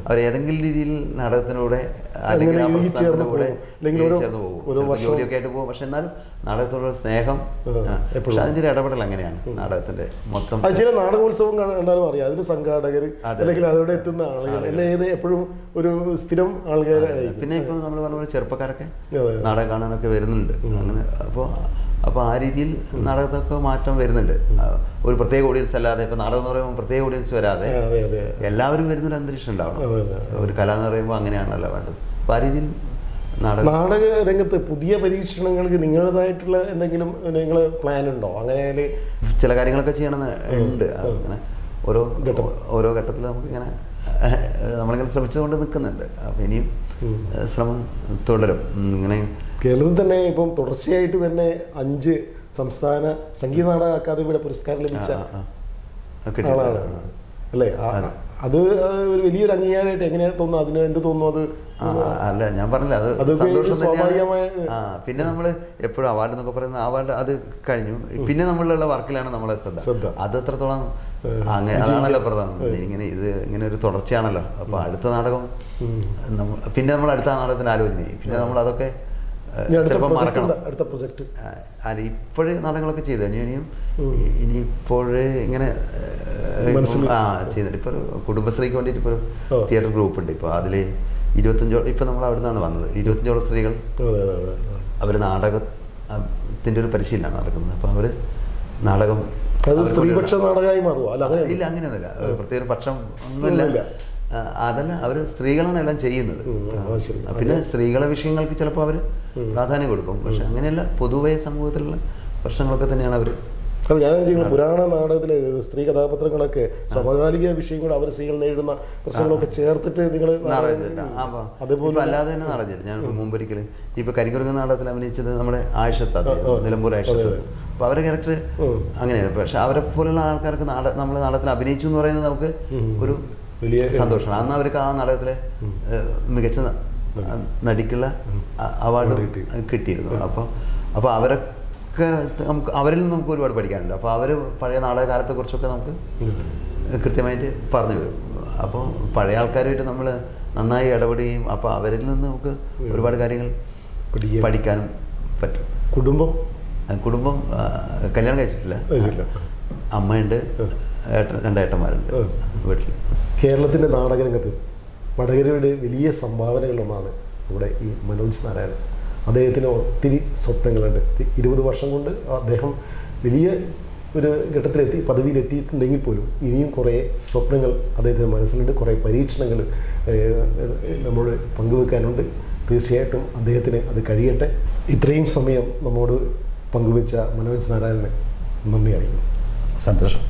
അവർ ഏതെങ്കിലും രീതിയിൽ നാടകത്തിലൂടെ അല്ലെങ്കിൽ ചേർന്ന് പോകും. ജോലിയൊക്കെ ആയിട്ട് പോകും. പക്ഷെ എന്നാലും നാടകത്തോടുള്ള സ്നേഹം. പക്ഷെ അതിന്റെ ഒരു ഇടപെടൽ അങ്ങനെയാണ് നാടകത്തിന്റെ മൊത്തം. ചില നാടകോത്സവം കണ്ടാലും അറിയാം. അതിന് സംഘാടകർ അല്ലെങ്കിൽ അതോടെ എത്തുന്ന ആളുകൾ ആളുകൾ. ഏത് എപ്പോഴും ഒരു സ്ഥിരം ആൾക്കാരായിരിക്കും പിന്നെ ഇപ്പൊ നമ്മൾ പറഞ്ഞ ചെറുപ്പക്കാരൊക്കെ. നാടകം കാണാനൊക്കെ വരുന്നുണ്ട്. അങ്ങനെ അപ്പോൾ അപ്പോൾ ആ രീതിയിൽ നാടകത്തൊക്കെ മാറ്റം വരുന്നുണ്ട്. ഒരു പ്രത്യേക ഓഡിയൻസ് അല്ലാതെ ഇപ്പോൾ നാടകം എന്ന് പറയുമ്പോൾ പ്രത്യേക ഓഡിയൻസ് വരാതെ എല്ലാവരും എല്ലാവരും വരുന്നൊരു അന്തരീക്ഷം ഉണ്ടാവണം. ഒരു കല എന്ന് പറയുമ്പോൾ അങ്ങനെയാണല്ലോ വേണ്ടത്. അപ്പോൾ ആ രീതിയിൽ നാടകം നാടക രംഗത്ത് പുതിയ പരീക്ഷണങ്ങൾക്ക് നിങ്ങളുടേതായിട്ടുള്ള എന്തെങ്കിലും നിങ്ങൾ പ്ലാൻ ഉണ്ടോ? അങ്ങനെ ചില കാര്യങ്ങളൊക്കെ ചെയ്യണമെന്ന് ഉണ്ട്. അങ്ങനെ ഓരോ ഓരോ ഘട്ടത്തിൽ നമുക്കിങ്ങനെ നമ്മളിങ്ങനെ ശ്രമിച്ചുകൊണ്ട് നിൽക്കുന്നുണ്ട് അപ്പം ഇനിയും ശ്രമം തുടരും. ഇങ്ങനെ കേരളത്തിൽ തന്നെ ഇപ്പം തുടർച്ചയായിട്ട് തന്നെ അഞ്ച് സംസ്ഥാന സംഗീത നാടക അക്കാദമിയുടെ പുരസ്കാരം ലഭിച്ച. ആളാണ്. അല്ലേ? അതെ. ഒരു വലിയൊരു അംഗീകാരമായിട്ട് എങ്ങനെയാണ് തോന്നുന്നു? അതിന് എന്ത് തോന്നുന്നു അത്? അല്ല ഞാൻ പറഞ്ഞില്ല. അത് സന്തോഷം സ്വാഭാവികമായ- പിന്നെ നമ്മൾ എപ്പോഴും അവാർഡ് എന്നൊക്കെ പറയുന്ന അവാർഡ് അത് കഴിഞ്ഞു. പിന്നെ നമ്മളുള്ള വർക്കിലാണ് നമ്മളെ ശ്രദ്ധ. അത് എത്രത്തോളം അങ്ങനെ. അതാണല്ലോ പ്രധാനം. ഇങ്ങനെ ഇത് ഇങ്ങനെ ഒരു തുടർച്ചയാണല്ലോ. അപ്പൊ അടുത്ത നാടകം പിന്നെ നമ്മൾ അടുത്ത നാടകത്തിന് ആലോചന പിന്നെ നമ്മൾ അതൊക്കെ ചിലപ്പോൾ മറക്കണം. അടുത്ത പ്രൊജക്റ്റ് അല്ല ഇപ്പോഴേ നാടകങ്ങളൊക്കെ ചെയ്തു കഴിഞ്ഞു ഇനിയും ഇനിയിപ്പോഴേ ഇനി ഇപ്പോഴേ ഇങ്ങനെ ഇപ്പം- ആ ഇപ്പോൾ ഒരു കുടുംബശ്രീക്ക് വേണ്ടിയിട്ട് ഇപ്പോൾ ഒരു തിയേറ്റർ ഗ്രൂപ്പ് ഉണ്ട്. ഇപ്പോൾ അതിൽ ഇരുപത്തഞ്ചോളം ഇപ്പം നമ്മൾ അവിടെ നിന്നാണ് വന്നത്. ഇരുപത്തഞ്ചോളം സ്ത്രീകൾ. അവർ അവർ നാടകത്തിന്റെ ഒരു പരിശീലനമാണ് നടക്കുന്നത്. അപ്പോൾ അവർ നാടകം സ്ത്രീപക്ഷ നാടകമായി മാറുമോ അല്ല ഇല്ല അങ്ങനെയൊന്നുമില്ല. പ്രത്യേക പക്ഷം ഒന്നുമില്ല. അതല്ല അവർ സ്ത്രീകളാണ് എല്ലാം ചെയ്യുന്നത്. പിന്നെ സ്ത്രീകളെ വിഷയങ്ങൾക്ക് ചിലപ്പോൾ അവർ പ്രാധാന്യം കൊടുക്കും. പക്ഷെ അങ്ങനെയല്ല പൊതുവെ സമൂഹത്തിലുള്ള പ്രശ്നങ്ങളൊക്കെ തന്നെയാണ് അവർ ഞാൻ ചെയ്യുന്നത് പുരാണ നാടകത്തിലെ സ്ത്രീ കഥാപാത്രങ്ങളൊക്കെ സമകാലിക വിഷയങ്ങൾ അവർ സ്ത്രീകൾ നേരിടുന്ന പ്രശ്നങ്ങളൊക്കെ ചേർത്തിട്ട് നിങ്ങൾ അതേപോലെ അല്ലാതെ തന്നെ ചെയ്തു ഞാൻ മുമ്പൊരിക്കൽ ഇപ്പൊ കരിക്കുറുങ്ങ നാടകത്തിൽ അഭിനയിച്ചത് നമ്മുടെ ആയിഷത്ത് ആ, ആ. നിലമ്പൂർ അതെ. അപ്പൊ അവരുടെ ക്യാരക്ടർ അങ്ങനെയാണ്. പക്ഷെ അവരെ പോലുള്ള ആൾക്കാർക്ക് നാട നമ്മൾ നാടകത്തിൽ അഭിനയിച്ചു എന്ന് പറയുന്നത് നമുക്ക് ഒരു വലിയ സന്തോഷമാണ് അന്ന് അവർക്ക് ആ നാടകത്തിലെ മികച്ച നടിക്കുള്ള അവാർഡ് കിട്ടി. കിട്ടിയിരുന്നു. അപ്പോൾ അപ്പോൾ അവരൊക്കെ നമുക്ക് അവരിൽ നിന്ന് നമുക്ക് ഒരുപാട് പഠിക്കാനുണ്ട്. അപ്പോൾ അവർ പഴയ നാടകകാലത്തെ കുറിച്ചൊക്കെ നമുക്ക് കൃത്യമായിട്ട് പറഞ്ഞു വരും അപ്പോൾ പഴയ ആൾക്കാരുമായിട്ട് നമ്മൾ നന്നായി ഇടപെടുകയും അപ്പോൾ അവരിൽ നിന്ന് നമുക്ക് ഒരുപാട് കാര്യങ്ങൾ. പഠിക്കാനും പറ്റും. കുടുംബം? കുടുംബം കല്യാണം കഴിച്ചിട്ടില്ല. അമ്മയുണ്ട് രണ്ടേട്ടന്മാരുണ്ട് വീട്ടിൽ കേരളത്തിന്റെ നാടകരംഗത്ത് വടകരയുടെ വലിയ സംഭാവനകളൊന്നാണ് ഇവിടെ ഈ മനോജ് നാരായണൻ. അദ്ദേഹത്തിന് ഒത്തിരി സ്വപ്നങ്ങളുണ്ട്. ഇരുപത് വർഷം കൊണ്ട് അദ്ദേഹം വലിയ ഒരു ഘട്ടത്തിലെത്തി പദവിയിലെത്തിയിട്ടുണ്ടെങ്കിൽ പോലും ഇനിയും കുറേ സ്വപ്നങ്ങൾ അദ്ദേഹത്തിന്റെ മനസ്സിലുണ്ട്. കുറേ പരീക്ഷണങ്ങൾ നമ്മോട് പങ്കുവെക്കാനുണ്ട്. തീർച്ചയായിട്ടും അദ്ദേഹത്തിന് അത് കഴിയട്ടെ. ഇത്രയും സമയം നമ്മോട് പങ്കുവെച്ച മനോജ് നാരായണന് നന്ദി അറിയിക്കുന്നു. സന്തോഷം.